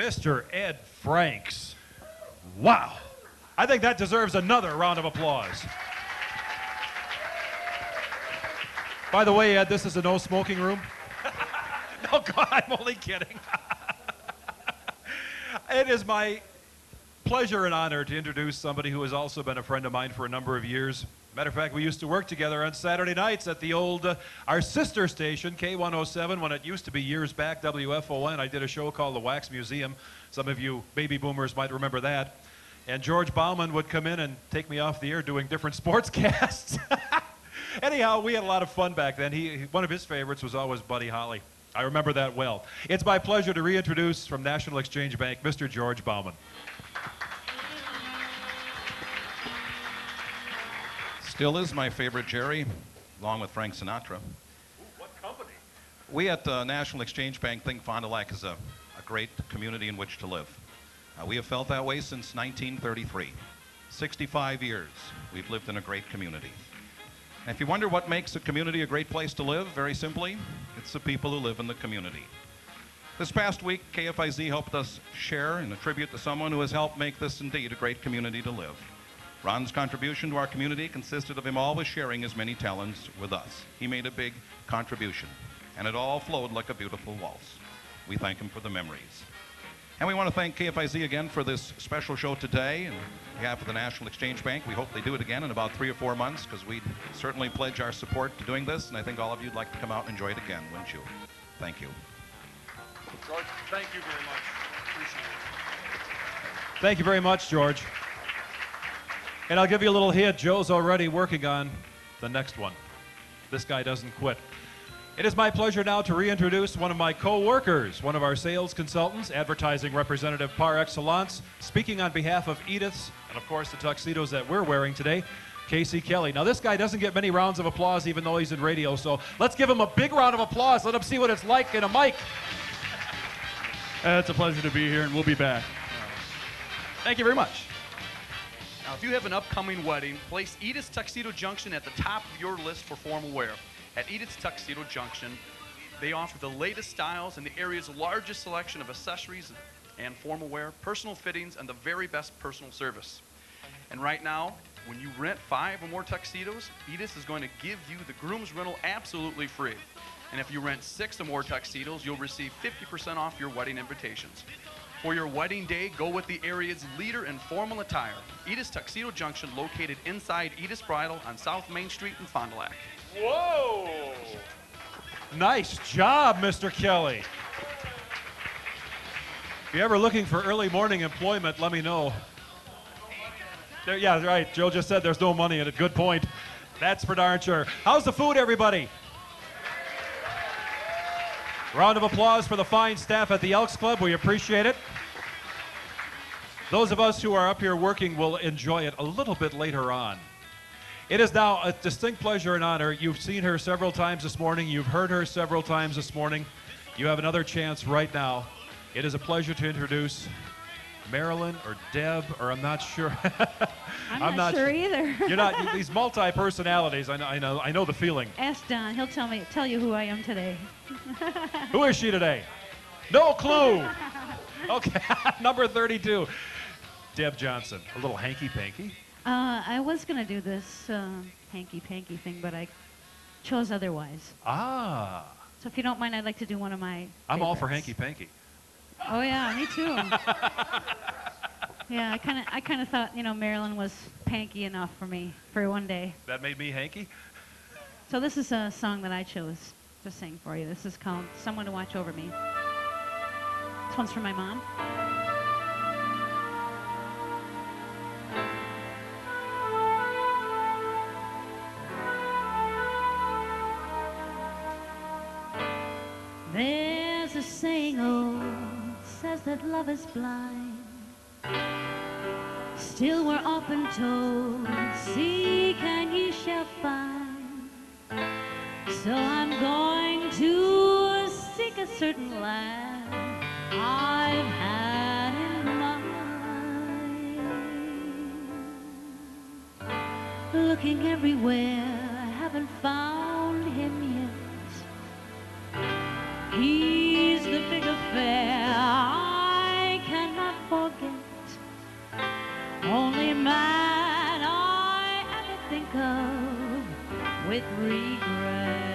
Mr. Ed Franks. Wow. I think that deserves another round of applause. By the way, Ed, this is a no smoking room. <laughs> no, God, I'm only kidding. <laughs> it is my pleasure and honor to introduce somebody who has also been a friend of mine for a number of years. Matter of fact, we used to work together on Saturday nights at the old, uh, our sister station, K107, when it used to be years back, WFON. I did a show called The Wax Museum. Some of you baby boomers might remember that. And George Bauman would come in and take me off the air doing different <laughs> sportscasts. <laughs> Anyhow, we had a lot of fun back then. He, one of his favorites was always Buddy Holly. I remember that well. It's my pleasure to reintroduce from National Exchange Bank, Mr. George Bauman. Still is my favorite, Jerry, along with Frank Sinatra. what company? We at the National Exchange Bank think Fond du Lac is a, a great community in which to live. Uh, we have felt that way since 1933. 65 years we've lived in a great community. And if you wonder what makes a community a great place to live, very simply, it's the people who live in the community. This past week, KFIZ helped us share and a tribute to someone who has helped make this indeed a great community to live. Ron's contribution to our community consisted of him always sharing his many talents with us. He made a big contribution, and it all flowed like a beautiful waltz. We thank him for the memories. And we want to thank KFIZ again for this special show today. And on behalf of the National Exchange Bank, we hope they do it again in about three or four months because we'd certainly pledge our support to doing this. And I think all of you would like to come out and enjoy it again, wouldn't you? Thank you. George, thank you very much. Appreciate it. Thank you very much, George. And I'll give you a little hint. Joe's already working on the next one. This guy doesn't quit. It is my pleasure now to reintroduce one of my co-workers, one of our sales consultants, advertising representative par excellence, speaking on behalf of Edith's and of course the tuxedos that we're wearing today, Casey Kelly. Now this guy doesn't get many rounds of applause even though he's in radio, so let's give him a big round of applause. Let him see what it's like in a mic. Uh, it's a pleasure to be here, and we'll be back. Thank you very much. Now, if you have an upcoming wedding, place Edith's Tuxedo Junction at the top of your list for formal wear. At Edith's Tuxedo Junction, they offer the latest styles and the area's largest selection of accessories and formal wear, personal fittings, and the very best personal service. And right now, when you rent five or more tuxedos, Edith is going to give you the groom's rental absolutely free. And if you rent six or more tuxedos, you'll receive 50% off your wedding invitations. For your wedding day, go with the area's leader in formal attire. Edith's Tuxedo Junction, located inside Edith's Bridal on South Main Street in Fond du Lac. Whoa! Nice job, Mr. Kelly. If you're ever looking for early morning employment, let me know. There, yeah, right. Joe just said there's no money in it. Good point. That's for darn sure. How's the food, everybody? Round of applause for the fine staff at the Elks Club. We appreciate it. Those of us who are up here working will enjoy it a little bit later on. It is now a distinct pleasure and honor. You've seen her several times this morning. You've heard her several times this morning. You have another chance right now. It is a pleasure to introduce Marilyn or Deb, or I'm not sure. <laughs> I'm, not, sure either. <laughs> You're not these multi-personalities. I know, I know. I know the feeling. Ask Don. He'll tell me. Tell you who I am today. Who is she today? No clue. <laughs> Okay, <laughs> number 32, Deb Johnson. A little hanky-panky. Uh, I was gonna do this uh, hanky panky thing, but I chose otherwise. Ah, So if you don't mind, I'd like to do one of my. I'm all for hanky-panky. Oh yeah, me too. <laughs> yeah, I kind of, I kind of thought, you know, Marilyn was panky enough for me for one day. That made me hanky. So this is a song that I chose to sing for you. This is called Someone to Watch Over Me. This one's for my mom. There's a saying oh, old says that love is blind. Still we're often told, seek and ye shall find. So I'm going to seek a certain land I've had in mind. Looking everywhere, I haven't found him yet. He's the big affair I cannot forget. Only man I ever think of with regret.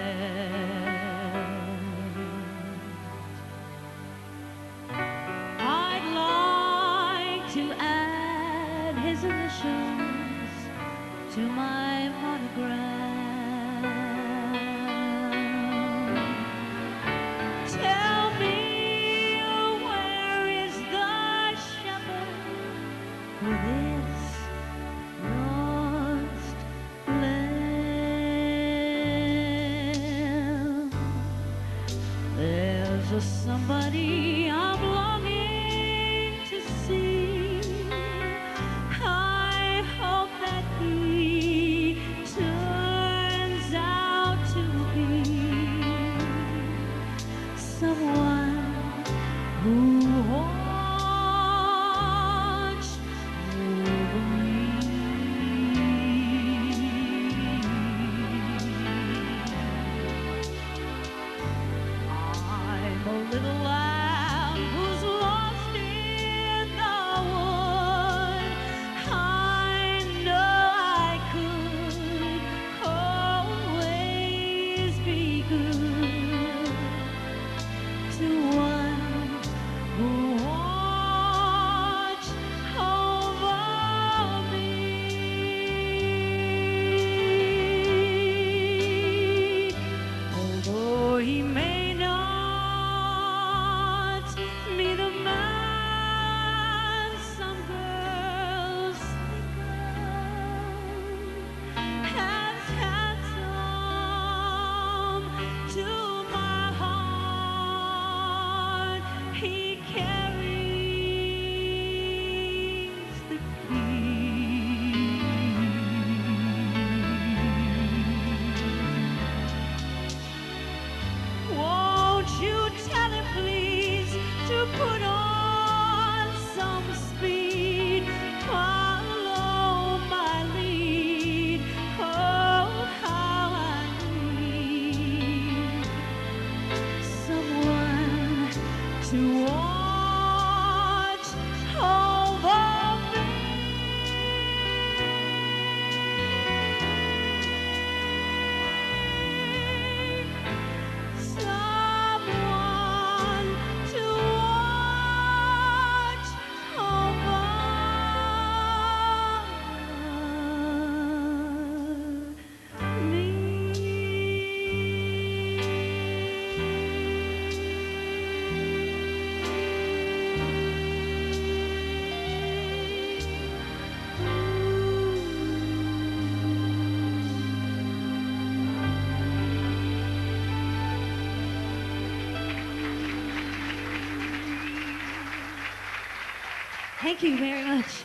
Thank you very much.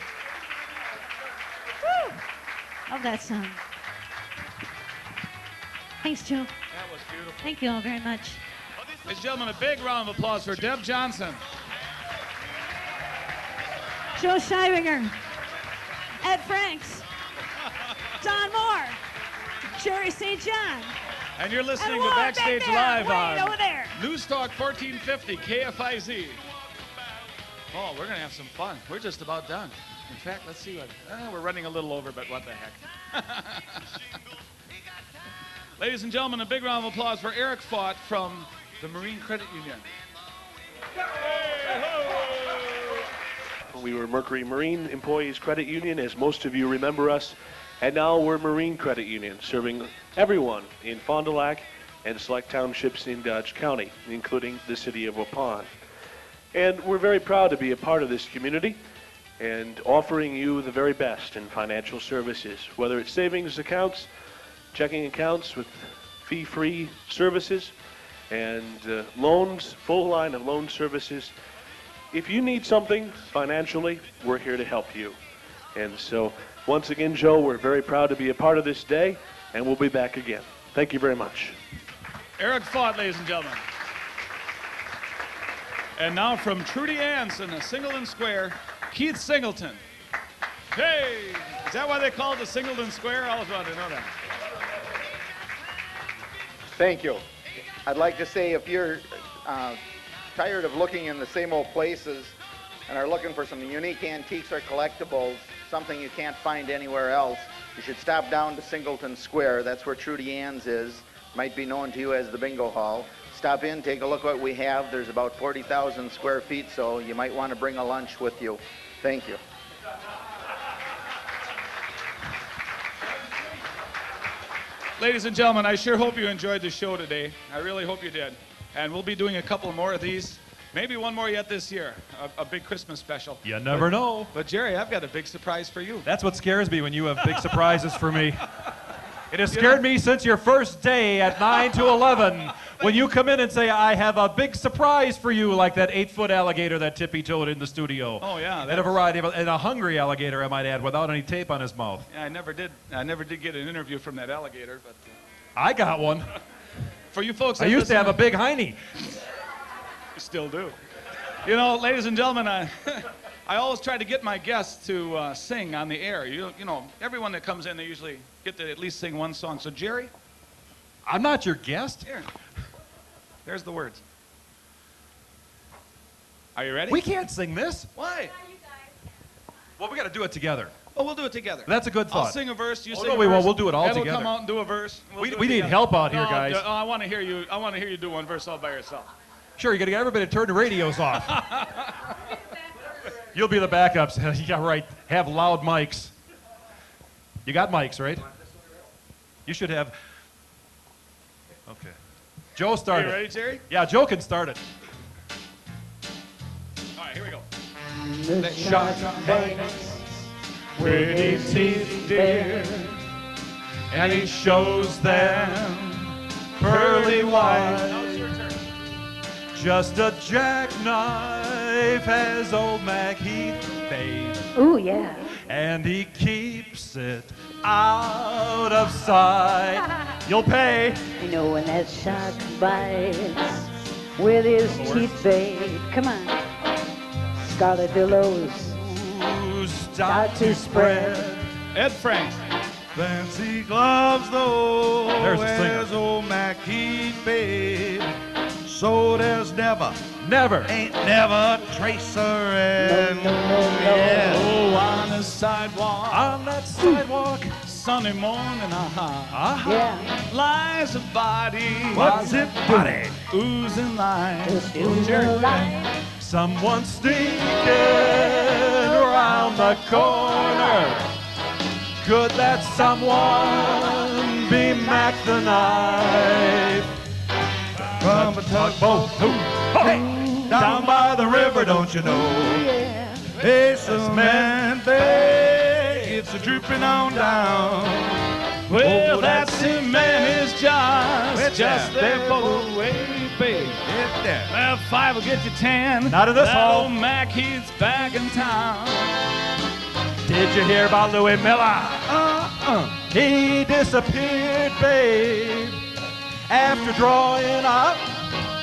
Woo! Love that song. Thanks, Joe. That was beautiful. Thank you all very much. Ladies and gentlemen, a big round of applause for Deb Johnson. Joe Scheibinger, Ed Franks, Don Moore, Jerry St. John. And you're listening And to back Backstage there, Live on. News Talk 1450 KFIZ. Oh, we're going to have some fun. We're just about done. In fact, let's see what. Uh, we're running a little over, but what the heck. <laughs> Ladies and gentlemen, a big round of applause for Eric Fought from the Marine Credit Union. We were Mercury Marine Employees Credit Union, as most of you remember us, and now we're Marine Credit Union, serving everyone in Fond du Lac and select townships in Dodge County, including the city of Waupun. And we're very proud to be a part of this community and offering you the very best in financial services, whether it's savings accounts, checking accounts with fee-free services, and uh, loans, full line of loan services. if you need something financially, we're here to help you. And so, once again, Joe, we're very proud to be a part of this day, and we'll be back again. Thank you very much. Eric Fott, ladies and gentlemen. And now from Trudy Ann's in the Singleton Square, Keith Singleton. Hey, is that why they call it the Singleton Square? I always wanted to know that. Thank you. I'd like to say if you're uh, tired of looking in the same old places and are looking for some unique antiques or collectibles, something you can't find anywhere else, you should stop down to Singleton Square. That's where Trudy Ann's is. Might be known to you as the Bingo Hall. Stop in, take a look what we have. There's about 40,000 square feet, so you might want to bring a lunch with you. Thank you. Ladies and gentlemen, I sure hope you enjoyed the show today. I really hope you did. And we'll be doing a couple more of these. Maybe one more yet this year, a, a big Christmas special. You never But- know. But Jerry, I've got a big surprise for you. That's what scares me when you have big surprises for me. <laughs> It has scared me since your first day at 9 to 11 when you come in and say, I have a big surprise for you, like that eight foot alligator that tippy toed in the studio. Oh, yeah, And a variety of, and a hungry alligator, I might add, without any tape on his mouth. Yeah, I never did. I never did get an interview from that alligator, but I got one. <laughs> for you folks, I used to have a big hiney. You still do. You know, ladies and gentlemen, I, <laughs> I always try to get my guests to uh, sing on the air. You, you know, everyone that comes in, they usually get to at least sing one song. So, Jerry, I'm not your guest. here, there's the words. Are you ready? We can't sing this. Why? Well, we got to do it together. Well, we'll do it together. That's a good thought. I'll sing a verse. You Oh, sing no, a we verse. won't. We'll do it all Ed will come out and do a verse. We'll We- we need help out here, No, guys. d- I want to hear you. I want to hear you do one verse all by yourself. Sure, you got to get everybody to turn the radios off. <laughs> You'll be the backups. <laughs> yeah, right. Have loud mics. You got mics, right? You should have. Okay. Joe started. You ready, Jerry? Yeah, Joe can start it. All right, here we go. The shark banks pretty teeth, dear, and he shows them pearly white. Just a jackknife has old Mac Heath, babe. Ooh, yeah. And he keeps it out of sight. <laughs> You'll pay. You know when that shark bites with his teeth, babe. Come on. Scarlet billows start to spread. Ed Frank. Fancy gloves, though. There's the singer. wears old Mac Heath, babe. So there's never, never, ain't never trace her in. Yeah. Oh, on the sidewalk. On that sidewalk. Sunday morning, uh-huh. Uh-huh. Yeah. Lies a body. What's it body? Oozing lies. oozing lies. Someone sneaking around the corner. Could that someone be Mac the Knife? From a tugboat Hey! down by the river, don't you know? Hey, cement bag, it's a drooping on down. Well, Oh, that that's cement is just, It's just there. there for the way, babe. It's there. Well, five will get you ten. Not in this that hall. old Mac he's back in town. Did you hear about Louis Miller? Uh-uh. He disappeared, babe, after drawing up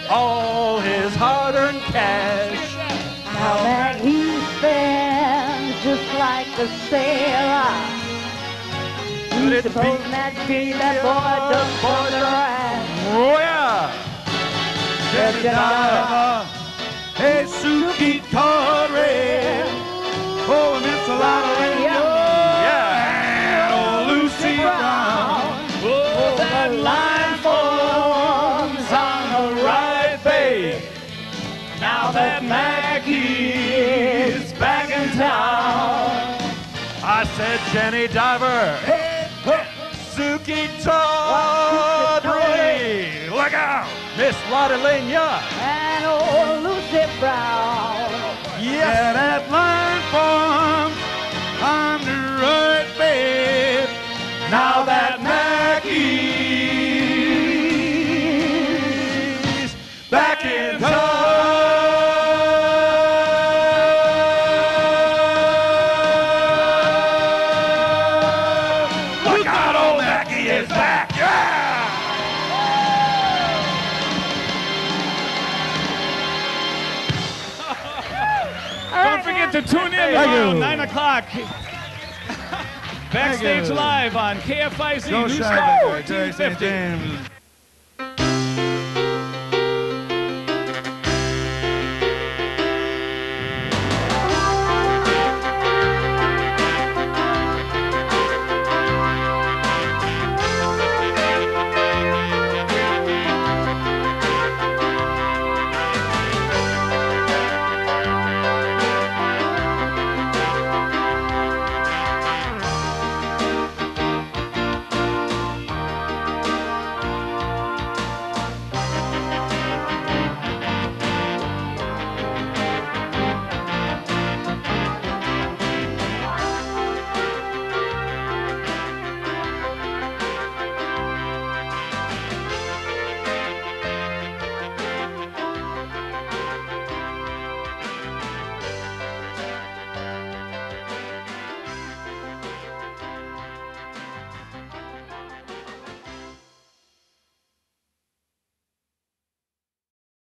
all his hard-earned cash. Now that he's stands just like a sailor. Could You it suppose be that be that boy just for the ride? Oh, yeah. Said you know, Hey, Suki Tawdry. Oh, Miss Lottery. Yeah. And said Jenny Diver. Suki Tawdry. Look out. Miss Lotte Lenya. and old Lucy Brown. Yeah, that line forms on the right, babe. Now that Mackey's tomorrow, you. 9 o'clock. Backstage live on KFIZ News Shining, Talk Jerry St. 1450. James.